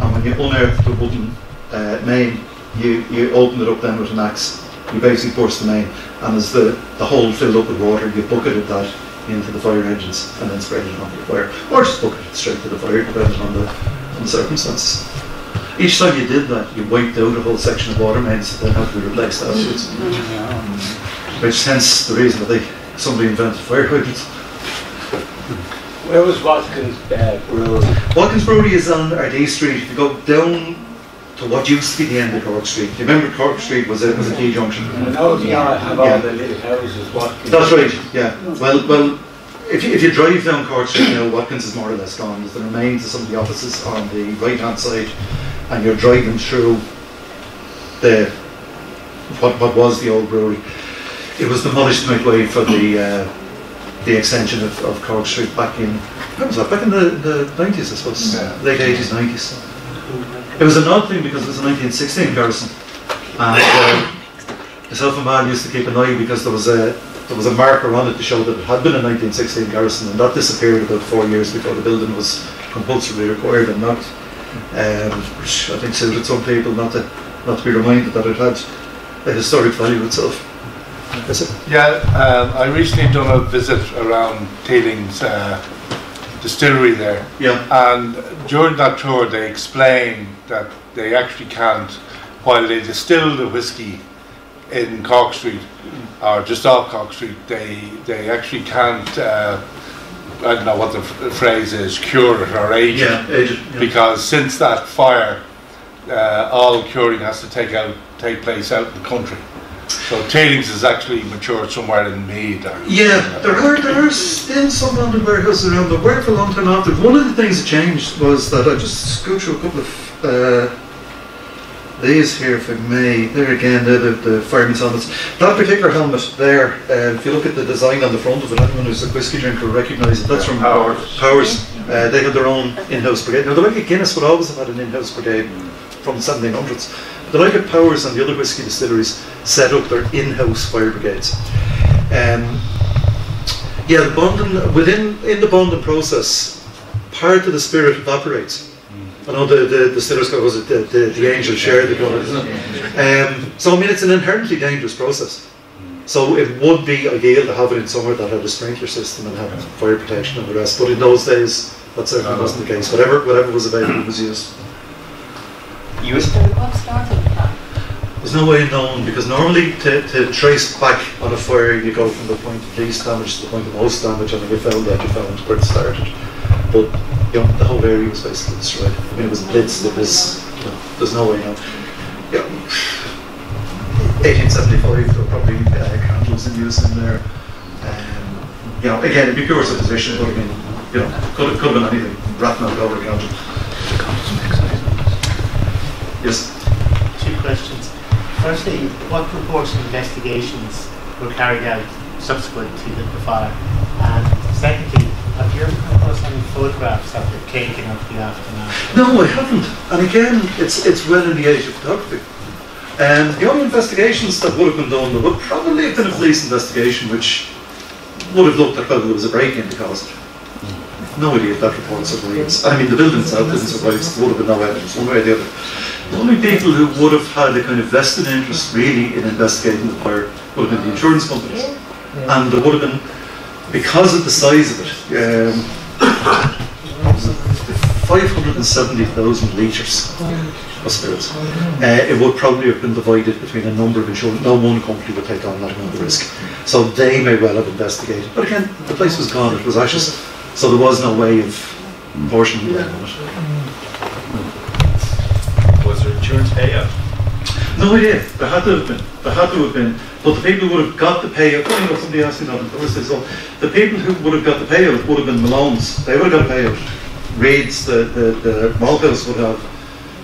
And when you unearth the wooden uh, main, you, you open it up then with an axe. You basically burst the main, and as the, the hole filled up with water, you bucketed that into the fire engines and then sprayed it onto the fire. Or just bucketed it straight to the fire, depending on the, on the circumstances. Each time you did that, you wiped out a whole section of water mains that then had to be replaced afterwards. Which hence the reason that they somebody invented fire hydrants. Where was Watkins uh, Brewery? Watkins Brewery is on Ardee Street. If you go down to what used to be the end of Cork Street, Do you remember Cork Street was a, was a key junction. I know they all have Yeah. all the little houses, Watkins. That's right, yeah. Well, well, if you, if you drive down Cork Street you now, Watkins is more or less gone. There's the remains of some of the offices on the right hand side, and you're driving through the what, what was the old brewery. It was demolished to make way for the uh, the extension of, of Cork Street back in when was that? Back in the, the 90s, I suppose, late 80s, 90s. It was an odd thing because it was a 1916 garrison, and uh, myself and Mal used to keep an eye because there was a there was a marker on it to show that it had been a 1916 garrison, and that disappeared about four years before the building was compulsorily required and knocked. Um, which I think suited some people not to not to be reminded that it had a historic value itself. Yeah, um, I recently done a visit around Teeling's uh, distillery there, Yeah. and during that tour they explained that they actually can't, while they distill the whiskey in Cork Street or just off Cork Street, they they actually can't. Uh, I don't know what the f- phrase is, cure it or age it Yeah. Yeah. because since that fire, uh, all curing has to take out take place out in the country. So Teelings is actually matured somewhere in Meath. Or, Yeah, there are there are still some bonded warehouses around. There were for a long time after. One of the things that changed was that I just go through a couple of uh, these here, if I may, there again, they're the, the fireman's helmets. That particular helmet there, uh, if you look at the design on the front of it, anyone who's a whiskey drinker will recognise it. That's from Powers. Powers. Uh, they had their own in-house brigade. Now, the like of Guinness would always have had an in-house brigade from the 1700s. The of Powers and the other whiskey distilleries set up their in-house fire brigades. Um, yeah, the bonding within in the bonding process, part of the spirit evaporates. I know the the, the distillers call was it the, the, the angel share call it, isn't it? Um, so I mean, it's an inherently dangerous process. So it would be ideal to have it in somewhere that had a sprinkler system and had fire protection and the rest. But in those days, that certainly wasn't the case. Whatever whatever was available was used. You What started that? There's no way of knowing because normally to, to trace back on a fire you go from the point of least damage to the point of most damage and if you found that you found where it started. But you know, the whole area was basically destroyed. I mean it was blitzed, it was you know, there's no way of knowing. Yeah. 1875 there were probably uh, candles in use in there. Um, you know, again it'd be pure supposition, but I mean, you know, could have, could have been anything. Ratman over a candle. Yes. Two questions. Firstly, what proportion of investigations were carried out subsequent to the, the fire? And secondly, have you ever come across any photographs that were taken of the aftermath? No, I haven't. And again, it's it's well in the age of photography. And the only investigations that would have been done would probably have been a police investigation, which would have looked at whether there was a break-in to cause it. No idea if that report survives. I mean, the building itself didn't survive, so there would have been no evidence, one way or the other. The only people who would have had a kind of vested interest really in investigating the fire would have been the insurance companies. And there would have been, because of the size of it, um, 570,000 litres of spirits. Uh, it would probably have been divided between a number of insurance. No one company would take on that amount of risk. So they may well have investigated. But again, the place was gone, it was ashes. So there was no way of portioning blame on it. Was there insurance payout? No idea. There had to have been. There had to have been. But the people who would have got the payout, funny enough, somebody asked me that? So the people who would have got the payout would have been Malone's. They would have got a payout. Reeds, the, the, the Malthouse would have,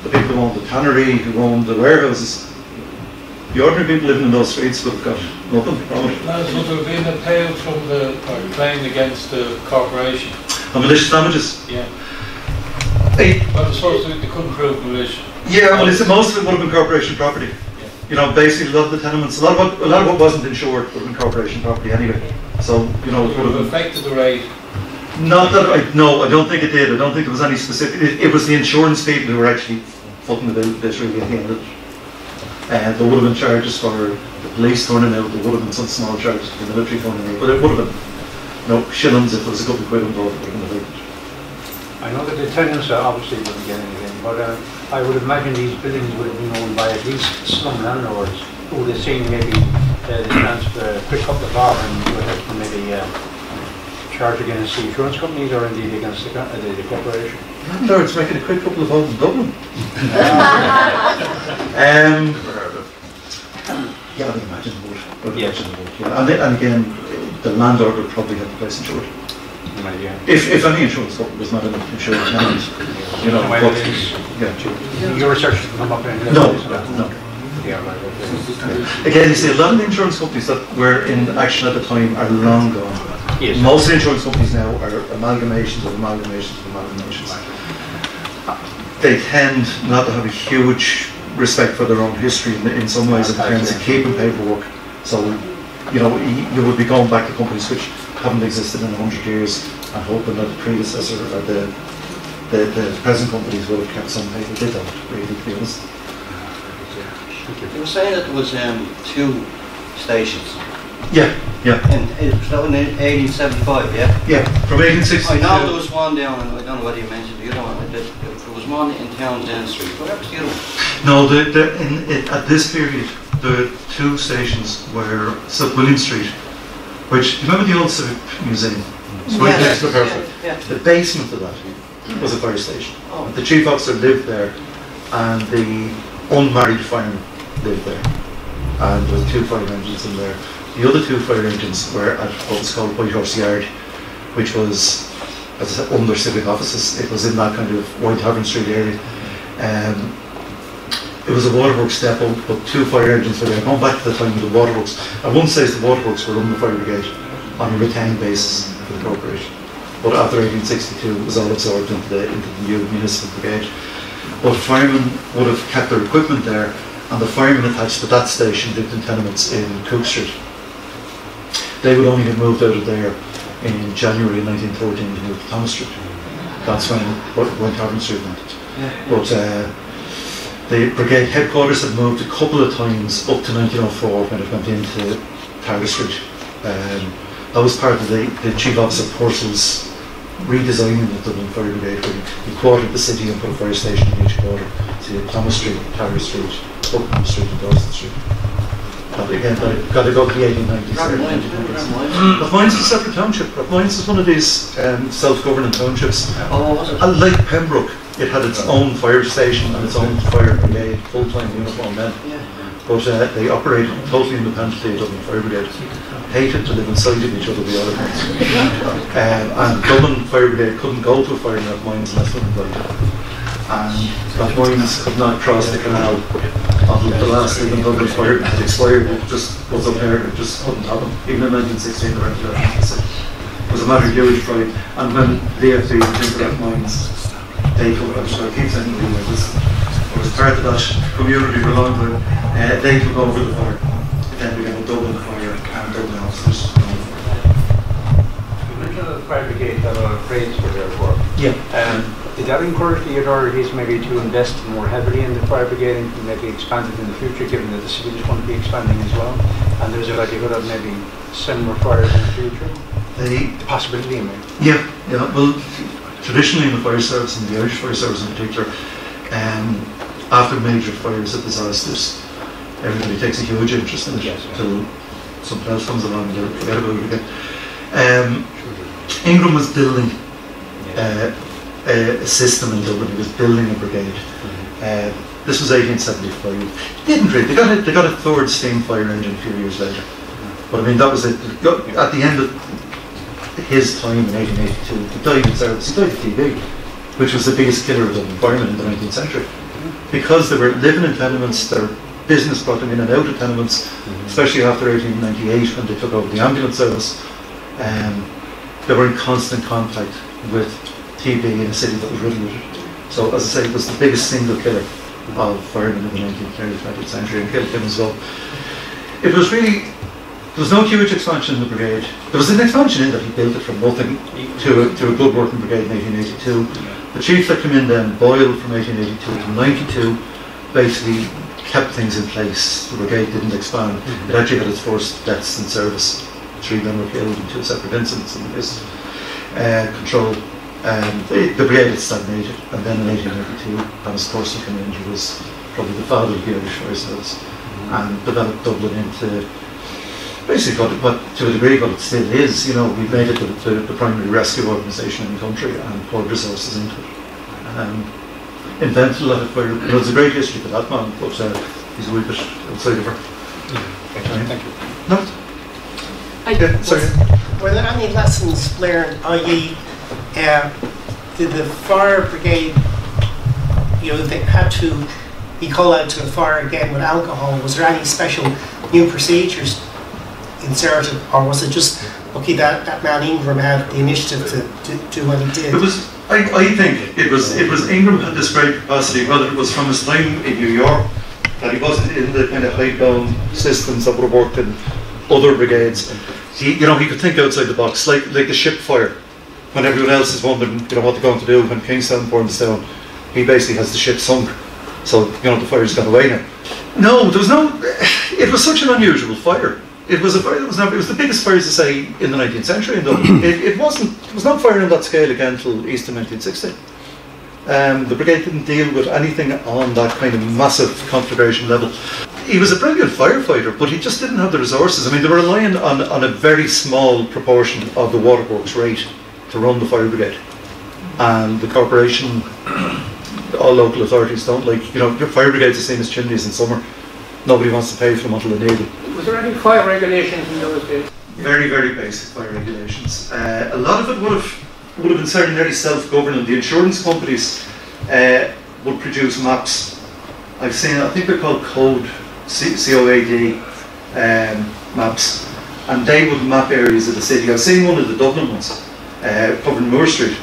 the people who owned the tannery, who owned the warehouses. The ordinary people living in those streets would have got nothing from it. Now, would there have been a payout from the, or claim against the corporation? And malicious damages. Yeah. Eh, But suppose they they couldn't prove malicious. Yeah, well, it's, most of it would have been corporation property. You know, basically, a lot of the tenements, a lot of what, a lot of what wasn't insured would have been corporation property anyway. So, you know, It it would would have have affected the rate. Not that I, no, I don't think it did. I don't think there was any specific. It, it was the insurance people who were actually footing the bill this really at the end of it. Uh, there would have been charges for the police turning out, there would have been some small charges for the military turning out, but it would have been, you know, shillings if there was a couple of quid involved, it would have. I know that the tenants are obviously wouldn't get anything, but uh, I would imagine these buildings would have been owned by at least some landlords who would have seen maybe uh, the chance for a quick couple of hours and would have to maybe uh, charge against the insurance companies or indeed against the, co- uh, the, the corporation. Landlords making a quick couple of votes in Dublin. [LAUGHS] um, yeah, I can imagine the would. I can Yeah. imagine the would. Yeah. And, then- and again, the landlord would probably have the place in insured. Yeah. If, if any insurance company was not an insurance tenant, you know. Well, but- it is- yeah. Your research has come up in No, no. Yeah. Again, you see, a lot of the insurance companies that were in action at the time are long gone. Yes. Most of the insurance companies now are amalgamations of amalgamations of amalgamations. They tend not to have a huge respect for their own history in, in some ways in terms of keeping paperwork. So, you know, you, you would be going back to companies which haven't existed in a hundred years and hoping that the predecessor or the, the, the present companies would have kept some paper. They don't, really, to be honest. You were saying that there was um, two stations, Yeah, yeah, and it was that in 1875, yeah? yeah. From 1862. I know there was one down, and I don't know whether you mentioned the other one, that there was one in Townsend Street, where was the other one? No, the, the, in, it, at this period, the two stations were St William Street, which, do you remember the old Civic Museum? It's right next to the. Yeah, The basement of that was a fire station. Oh. The chief officer lived there, and the unmarried fireman lived there. And there were two fire engines in there. The other two fire engines were at what was called White Horse Yard, which was, as I said, under civic offices. It was in that kind of Winetavern Street area. Um, it was a waterworks depot, but two fire engines were there. Going back to the time of the waterworks, at one stage the waterworks were running the fire brigade on a retained basis for the corporation. But after 1862, it was all absorbed into the, into the new municipal brigade. But firemen would have kept their equipment there, and the firemen attached to that station lived in tenements in Cook Street. They would only have moved out of there in January 1914 to move to Thomas Street. That's when, when Carbon Street went. But uh, the brigade headquarters had moved a couple of times up to 1904 when it went into Tara Street. Um, that was part of the, the Chief Officer Purcell's redesigning of the Dublin Fire Brigade where he quartered the city and put a fire station in each quarter to Thomas Street, Tara Street, Buckingham Street and Dawson Street. But again, got to go to the 1890s. Rathmines is a separate township. Rathmines is one of these um, self-governing townships. Oh? Like Pembroke, it had its own fire station and its own fire brigade, full-time uniform men. But uh, they operated totally independently of Dublin Fire Brigade. Hated to live inside of each other the other ones. [LAUGHS] um, and Dublin Fire Brigade couldn't go to a fire in Rathmines unless they were invited. And mine's could not cross the canal until the last living Dublin fire had expired. It just was up there, it just couldn't happen. Even in 1916 or 1916. It was a matter of huge pride. And when the AFD went into Rathmines, they took, I keep saying to you, it was, it was part of that community for a long time. Uh, they took over the fire. Then we have a Dublin Fire and Dublin officers. You mentioned that the fire brigade had a praise for their work. Yeah. Um, did that encourage the authorities maybe to invest more heavily in the fire brigade and maybe expand it in the future, given that the city is going to be expanding as well? And there's a likelihood of maybe similar fires in the future? They, The possibility, maybe. yeah, yeah. Well, traditionally in the fire service, and the Irish fire service in particular, um, after major fires and disasters, everybody takes a huge interest in it Yes, till something else comes along and they forget about it again. Um, Ingram was building uh, a, a system in Dublin. He was building a brigade. Uh, this was 1875. Didn't really. They got a, they got a third steam fire engine a few years later. But I mean, that was it. Got- At the end of his time in 1882, he died in service. He died of TB, which was the biggest killer of the environment in the 19th century. Because they were living in tenements, their business brought them in and out of tenements, especially after 1898 when they took over the ambulance service. Um, they were in constant contact with TB in a city that was riddled with it. So, as I say, it was the biggest single killer of firemen in the 19th, early 20th century and killed him as well. It was really, there was no huge expansion in the brigade. There was an expansion in that he built it from nothing to a, to a good working brigade in 1882. The chiefs that came in then, Boyle, from 1882 to 92, basically kept things in place. The brigade didn't expand. It actually had its first deaths in service. Three men were killed in two separate incidents in this uh, control. Um, the, the brigade had stagnated, and then in 1892, Thomas Purcell came in, he was probably the father of the Irish Fire Service, and developed Dublin into basically what, what, to a degree, but it still is. You know, we've made it the, the, the primary rescue organisation in the country and poured resources into it. Um, invented a lot of fire. You there's a great history to that man, but uh, he's a wee bit outside of her. Thank you. No, I- yeah, sorry. Were there any lessons learned, i.e., uh, did the fire brigade, you know, they had to be called out to the fire again with alcohol? Was there any special new procedures inserted, or oh, was it just okay that that man Ingram had the initiative to, to do what he did? It was. I, I think it was. It was Ingram had this great capacity, whether it was from his time in New York, that he wasn't in the kind of hidebound systems that have worked in other brigades. He, you know, he could think outside the box, like like the ship fire. When everyone else is wondering, you know, what they're going to do when Kingstown burns down, he basically has the ship sunk. So you know, the fire's gone away now. No, there was no. [SIGHS] It was such an unusual fire. It was a fire that was never. It was the biggest fire, say, in the 19th century in Dublin. [CLEARS THROAT] it, it wasn't. It was not firing on that scale again until Easter 1960. Um, the brigade didn't deal with anything on that kind of massive conflagration level. He was a brilliant firefighter, but he just didn't have the resources. I mean, they were relying on, on a very small proportion of the waterworks rate to run the fire brigade. And the corporation, [CLEARS THROAT] all local authorities don't like, you know, your fire brigade's the same as chimneys in summer. Nobody wants to pay for them until they need them. Was there any fire regulations in those days? Very, very basic fire regulations. Uh, a lot of it would have would have been certainly self-governing. The insurance companies uh, would produce maps I've seen, I think they're called Goad, C-O-A-D um, maps, and they would map areas of the city. I've seen one of the Dublin ones, uh, covering Moore Street,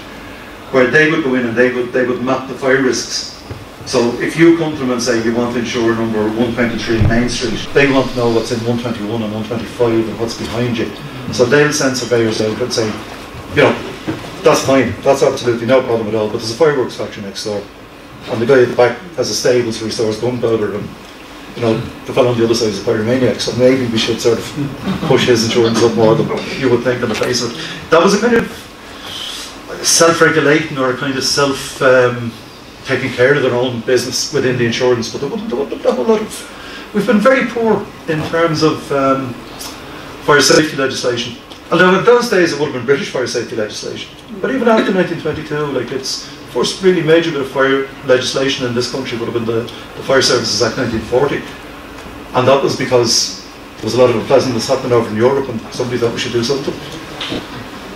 where they would go in and they would they would map the fire risks. So if you come to them and say you want to insure number 123 Main Street, they want to know what's in 121 and 125 and what's behind you. So they'll send surveyors out and say, you know, that's fine, that's absolutely no problem at all, but there's a fireworks factory next door. And the guy at the back has a stable where he stores gunpowder and you know, the fellow on the other side is a pyromaniac, so maybe we should sort of push his insurance up more than you would think on the face of it. That was a kind of self-regulating or a kind of self um, taking care of their own business within the insurance, but there there wasn't a lot of. We've been very poor in terms of um, fire safety legislation. Although in those days it would have been British fire safety legislation. But even after 1922, like it's first really major bit of fire legislation in this country would have been the, the Fire Services Act 1940. And that was because there was a lot of unpleasantness happening over in Europe and somebody thought we should do something.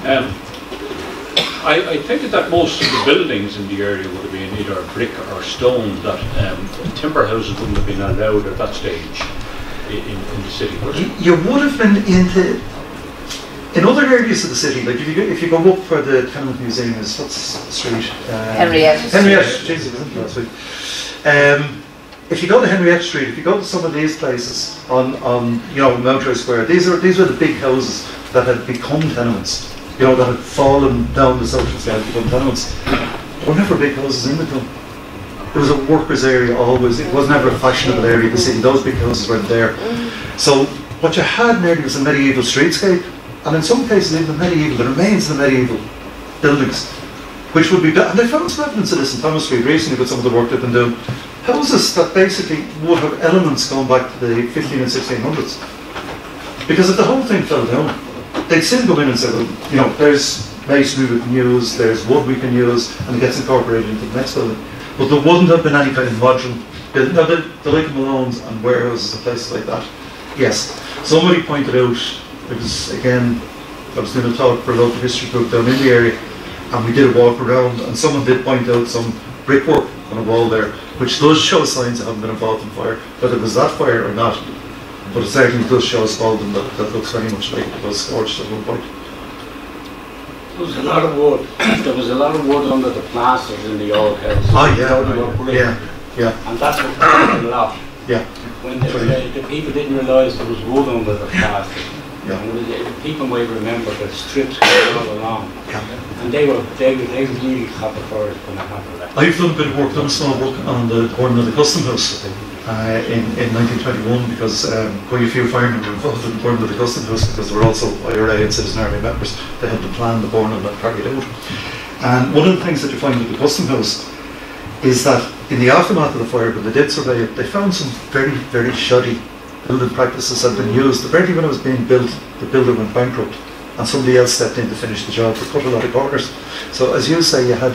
Um, I, I take it that most of the buildings in the area would have been either brick or stone, that um, timber houses wouldn't have been allowed at that stage in, in the city, would it? You would have been into in other areas of the city, like if you go, if you go up where the Tenement Museum is, what's the street? Um, Henrietta Street. Henrietta, Jesus, isn't it? That's right. Um, if you go to Henrietta Street, if you go to some of these places on, on you know Mountjoy Square, these are these were the big houses that had become tenements. You know that had fallen down the social scale to. There were never big houses in the town. It was a workers' area always. It was never a fashionable area of the city. Those big houses weren't there. So what you had nearly was a medieval streetscape, and in some cases even the medieval, the remains of the medieval buildings, which would be, and they found some evidence of this in Thomas Street recently with some of the work they've been doing. Houses that basically would have elements going back to the 15 and 1600s. Because if the whole thing fell down, they'd still go in and say, well, you know, there's masonry we can use, there's wood we can use, and it gets incorporated into the next building. But there wouldn't have been any kind of modern, building. no, the, the like Malone's and warehouses and places like that. Yes, somebody pointed out, it was again, I was doing a talk for a local history group down in the area, and we did a walk around, and someone did point out some brickwork on a wall there, which does show signs of having been involved in fire, whether it was that fire or not. But it certainly does show a scalding that, that looks very much like it was scorched at one point. There was a lot of wood. There was a lot of wood under the plasters in the old house. Oh, yeah, they yeah, yeah, And that's what happened a lot. yeah, When the, the, the people didn't realise there was wood under the plaster. Yeah. And the, the people might remember the strips going all along. Yeah. And they were, they, were- they really had the fires when it happened. like. I've done a bit of work, done small work on the burning of the Custom House uh, in, in 1921 because um, quite a few firemen were involved in the burning of the Custom House because they were also IRA and Citizen Army members. They had to plan the burning and carry it out. And one of the things that you find with the Custom House is that in the aftermath of the fire, when they did survey it, they found some very, very shoddy building practices had been used. Apparently when it was being built, the builder went bankrupt and somebody else stepped in to finish the job, they cut a lot of corners. So as you say, you had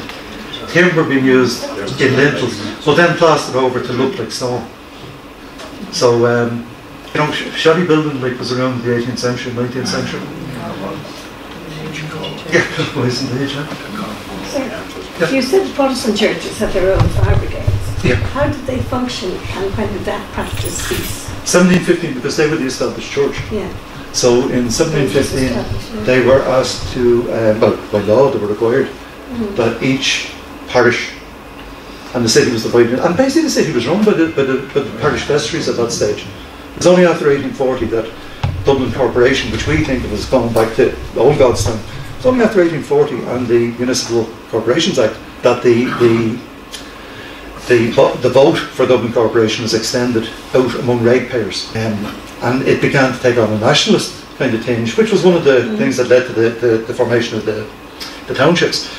timber being used in lintels, but then plastered over to look like stone. So, um, you know, sh- shoddy building like was around the 18th century, 19th century. Yeah, was [LAUGHS] indeed, yeah. You said Protestant churches had their own fire brigades. Yeah. How did they function and when did that practice cease? 1715, because they were the established church. Yeah. So in 1715, they were asked to, uh, well, by law, they were required Mm. that each parish and the city was divided, and basically the city was run by the, by the, by the parish vestries at that stage. It was only after 1840 that Dublin Corporation, which we think of as going back to the old God's time, it's only after 1840 and the Municipal Corporations Act that the, the the, the vote for Dublin Corporation was extended out among ratepayers. Um, and it began to take on a nationalist kind of tinge, which was one of the things that led to the, the, the formation of the, the townships.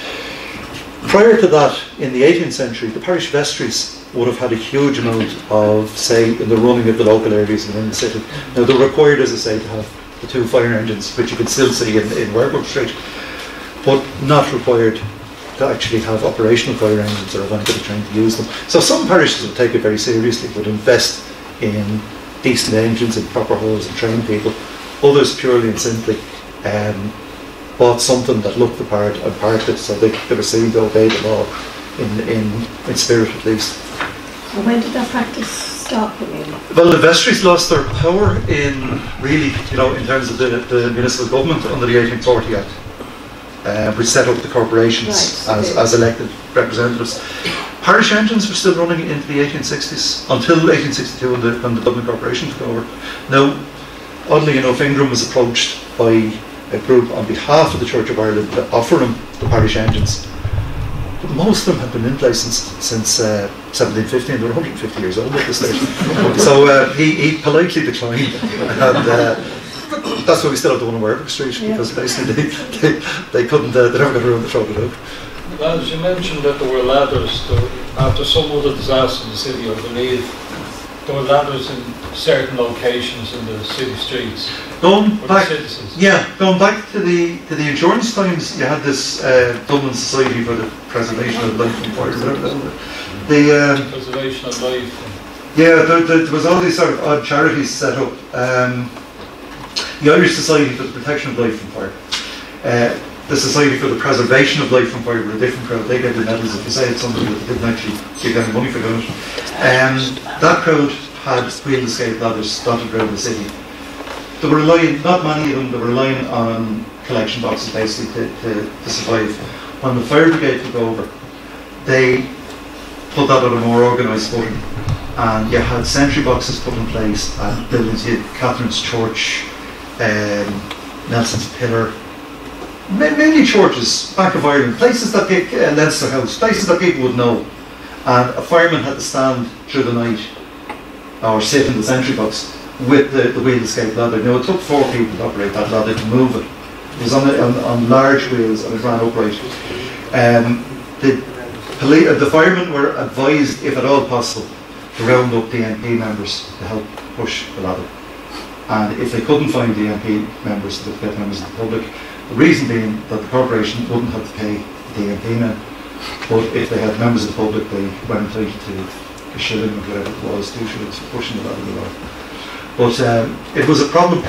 Prior to that, in the 18th century, the parish vestries would have had a huge amount of say in the running of the local areas within the city. Now, they're required, as I say, to have the two fire engines, which you can still see in, in Werburgh Street, but not required to actually have operational fire engines or have anybody trying to use them. So some parishes would take it very seriously, would invest in decent engines and proper hose and train people. Others purely and simply um, bought something that looked the part and parked it so they, they were seen to obey the law in, in, in spirit at least. And when did that practice stop? Well, the vestries lost their power in really, you know, in terms of the, the municipal government under the 1840 Act, uh, which set up the corporations Right, as, as elected representatives. Parish engines were still running into the 1860s until 1862 when the, when the Dublin Corporation took over. Now, oddly enough, Ingram was approached by a group on behalf of the Church of Ireland to offer them the parish engines. But most of them have been in place since, since uh, 1750 and they're 150 years old at this stage. [LAUGHS] so uh, he, he politely declined. And uh, that's why we still have the one on Werburgh Street because basically they, they, they couldn't, uh, they never got around to throw it out. As you mentioned that there were ladders, there, after some other disaster in the city, I believe, there were ladders in certain locations in the city streets. Going back, yeah, going back to the to the insurance times, you had this uh, Dublin Society for the Preservation of Life and Fire. The um, Preservation of life. Yeah, there, there, there was all these sort of odd charities set up. Um, the Irish Society for the Protection of Life from Fire. Uh, the Society for the Preservation of Life from Fire were a different crowd. They get the medals if you say it's somebody that didn't actually give any money for doing it. Um, that crowd had wheel escape ladders dotted around the city. They were relying, not many of them, they were relying on collection boxes basically to, to, to survive. When the fire brigade took over, they put that on a more organised footing. And you had sentry boxes put in place at buildings. You had Catherine's Church, um, Nelson's Pillar, ma- mainly churches, Bank of Ireland, places that people, uh, Leinster House, places that people would know. And a fireman had to stand through the night or sit in the sentry box with the, the wheel escape ladder. Now, it took four people to operate that ladder to move it. It was on, on, on large wheels and it ran upright. Um, the, uh, the firemen were advised, if at all possible, to round up DMP members to help push the ladder. And if they couldn't find DMP members, to get members of the public, the reason being that the corporation wouldn't have to pay DMP men. But if they had members of the public, they went entitled to a shilling or whatever it was, two shillings for pushing the ladder along. But um, it was a problem.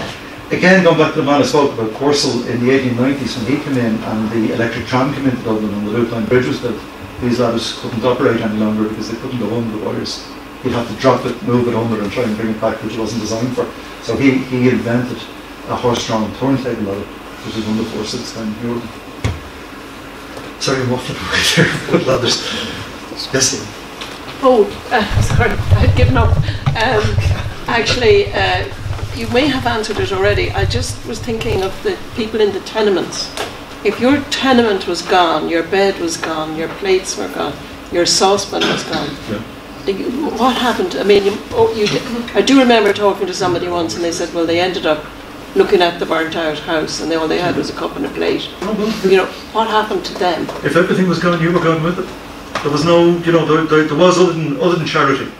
Again, going back to the man I spoke about, Purcell in the 1890s when he came in and the electric tram came into Dublin and the Loop Line Bridge was built, these ladders couldn't operate any longer because they couldn't go under the wires. He'd have to drop it, move it under and try and bring it back, which it wasn't designed for. So he, he invented a horse-drawn turntable ladder, which is one of the four time in Europe. Sorry, I'm waffling away there [LAUGHS] with ladders. Yes, Oh, uh, sorry, I'd given up. Um, actually, uh, you may have answered it already. I just was thinking of the people in the tenements. If your tenement was gone, your bed was gone, your plates were gone, your saucepan was gone, you- what happened? I mean, you, oh, you did, I do remember talking to somebody once and they said, well, they ended up looking at the burnt out house and they, all they had was a cup and a plate. Mm-hmm. You know, what happened to them? If everything was gone, you were gone with it. There was no, you know, there, there, there was other than, other than charity.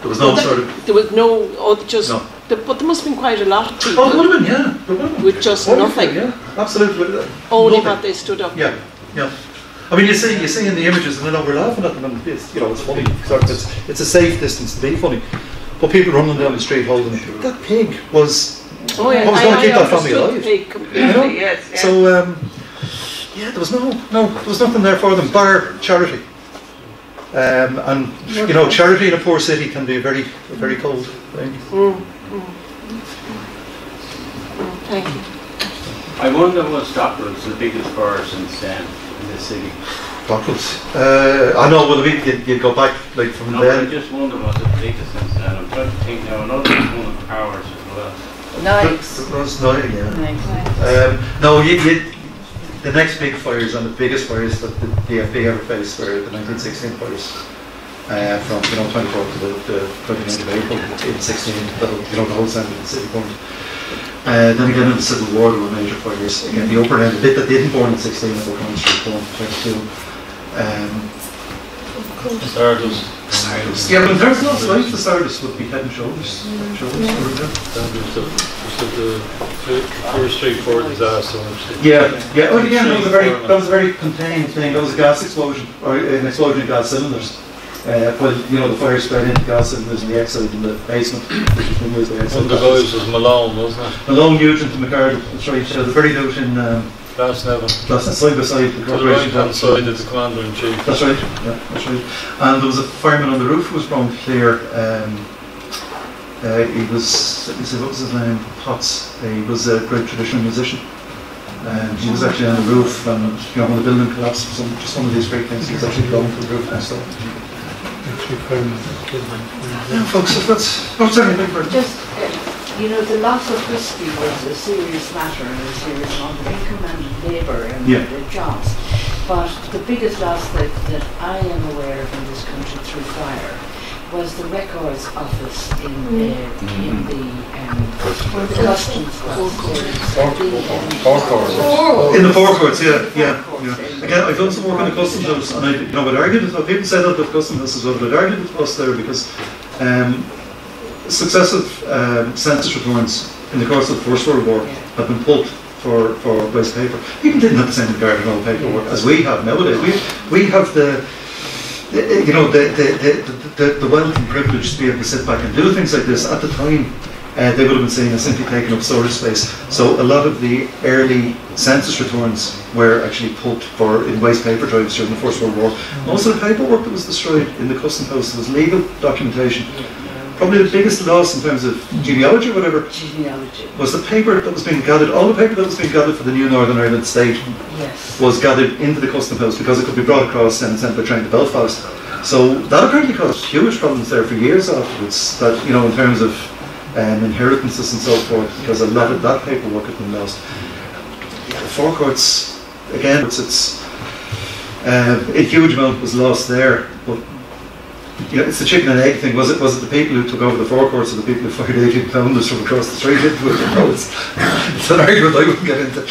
There was no Well, sort there- of. There was no, oh, just, No. the- but there must have been quite a lot of oh, people. Oh, there would have been, yeah. There would have been. With just oh, Wonderful, nothing. Yeah, absolutely. Only Nothing. what they stood up. Yeah, yeah. I mean, you see, you see in the images, and I know we're laughing at them, and it's, you know, it's funny. Sort of, it's, it's a safe distance to be funny. But people running down the street holding that pig was. Oh, yeah, what was going to I keep that family alive? completely, You know? yes, yeah. So, um, yeah, there was no, no, there was nothing there for them, bar charity. Um, and you know, charity in a poor city can be a very, a very cold thing. Mm, mm. Mm, Thank you. I wonder was Stockwell's the biggest fire since then in the city. Buckles. Uh, I know. Well, you you go back like from No, I just wonder was the biggest since then. I'm trying to think now. Another one of ours as well. Was nine, yeah. Um, no, you, you, the next big fires and the biggest fires that the DFB ever faced were the 1916 fires. Uh, from you know 24 to the, the 29th of April in 16, the, whole- you know the whole of the city burned. Uh, then again in the Civil War there were major fires. Again the upper end, the bit that didn't burn in 16, the O'Connell Street burned in 22. Um, Stardust. Stardust. Yeah, but in terms of life, the Stardust would be head and shoulders. shoulders over there. That was the, was the, the first Street Four disaster. Yeah, yeah. Oh, yeah. That was a very that was a very contained thing. That was a gas explosion or an explosion of gas cylinders. Uh, well, you know, the fire spread into gas cylinders in the exit in the basement, which is one of the One of the guys was Malone, wasn't it? Malone, Nugent, and McCarty. That's right. So the out in um, Glasnevin. That's side by side. the To the right hand side is the Commander in Chief. That's right, yeah, that's right. And there was a fireman on the roof who was Brown Clear. Um, uh, he was, let me see, what was his name? Potts. Uh, he was a great traditional musician. And he was actually on the roof, and you know, when the building collapsed, some, just one of these great things, he was actually going to the roof and stuff. Yeah, folks, if that's, sorry, big. Just, uh, you know, the loss of whiskey was a serious matter and a serious amount of income and labour and Yeah. uh, jobs. But the biggest loss that, that I am aware of in this country through fire was the records office in, uh, in the, um, the customs office. In the forecourts, yeah, yeah, yeah. Again, I've done some work in the customs house, and I, you know, I'd argued with, people say that with customs house as well, but I'd argued with us there because um, successive um, census returns in the course of the First World War have been pulled for, for waste paper. People didn't have the same regard for paperwork as we have nowadays. We, we have the, the- you know, the, the, the, the, wealth and privilege to be able to sit back and do things like this. At the time, uh, they would have been seen as simply taking up storage space. So a lot of the early census returns were actually put for in waste paper drives during the First World War. Most of the paperwork that was destroyed in the custom house was legal documentation. Probably the biggest loss in terms of genealogy or whatever Genealogy. was the paper that was being gathered, all the paper that was being gathered for the new Northern Ireland state Yes. was gathered into the custom house because it could be brought across and sent by train to Belfast. So that apparently caused huge problems there for years afterwards. That you know, in terms of um, inheritances and so forth, because a lot of that paperwork had been lost. Yeah, the Four Courts again, it's, it's uh, a huge amount was lost there, but. You know, it's the chicken and egg thing. Was it? Was it the people who took over the Four Courts or the people who fired 18 pounders from across the street into [LAUGHS] it? You know, it's, it's an argument I wouldn't get into.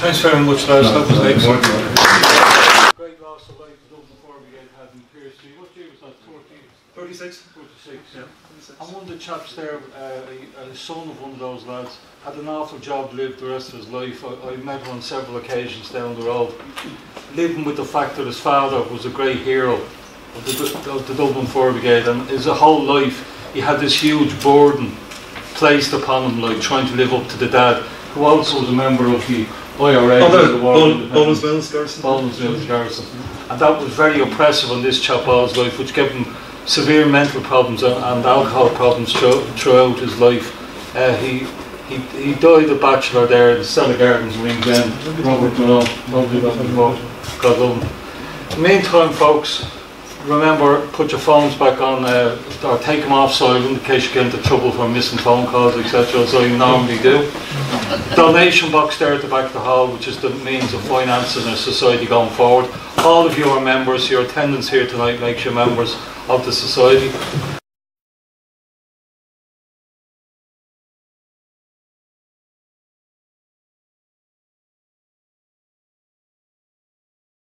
Thanks very much, lads. That was No, excellent. Great loss of life the Dublin Fire Brigade had in Piercy. What year was that? 40? 36. 46, yeah. And one of the chaps there, uh, a, a son of one of those lads, had an awful job lived the rest of his life. I, I met him on several occasions down the road. Living with the fact that his father was a great hero of the, of the Dublin Fire Brigade, and his whole life he had this huge burden placed upon him, like trying to live up to the dad, who also was a member of the IRA, Oh, the the War Bol- Independence. Boland's Mills Garrison. Boland's Mills Garrison. And that was very oppressive on this chap all's life, which gave him severe mental problems and, and alcohol problems thro- throughout his life. Uh, he, he he died a bachelor there in the Stella Gardens in Glen, Robert God love him. Meantime, folks, remember, put your phones back on, uh, or take them off silent in case you get into trouble for missing phone calls, etc., as I normally do. Donation box there at the back of the hall, which is the means of financing our society going forward. All of you are members, your attendance here tonight makes you members of the society.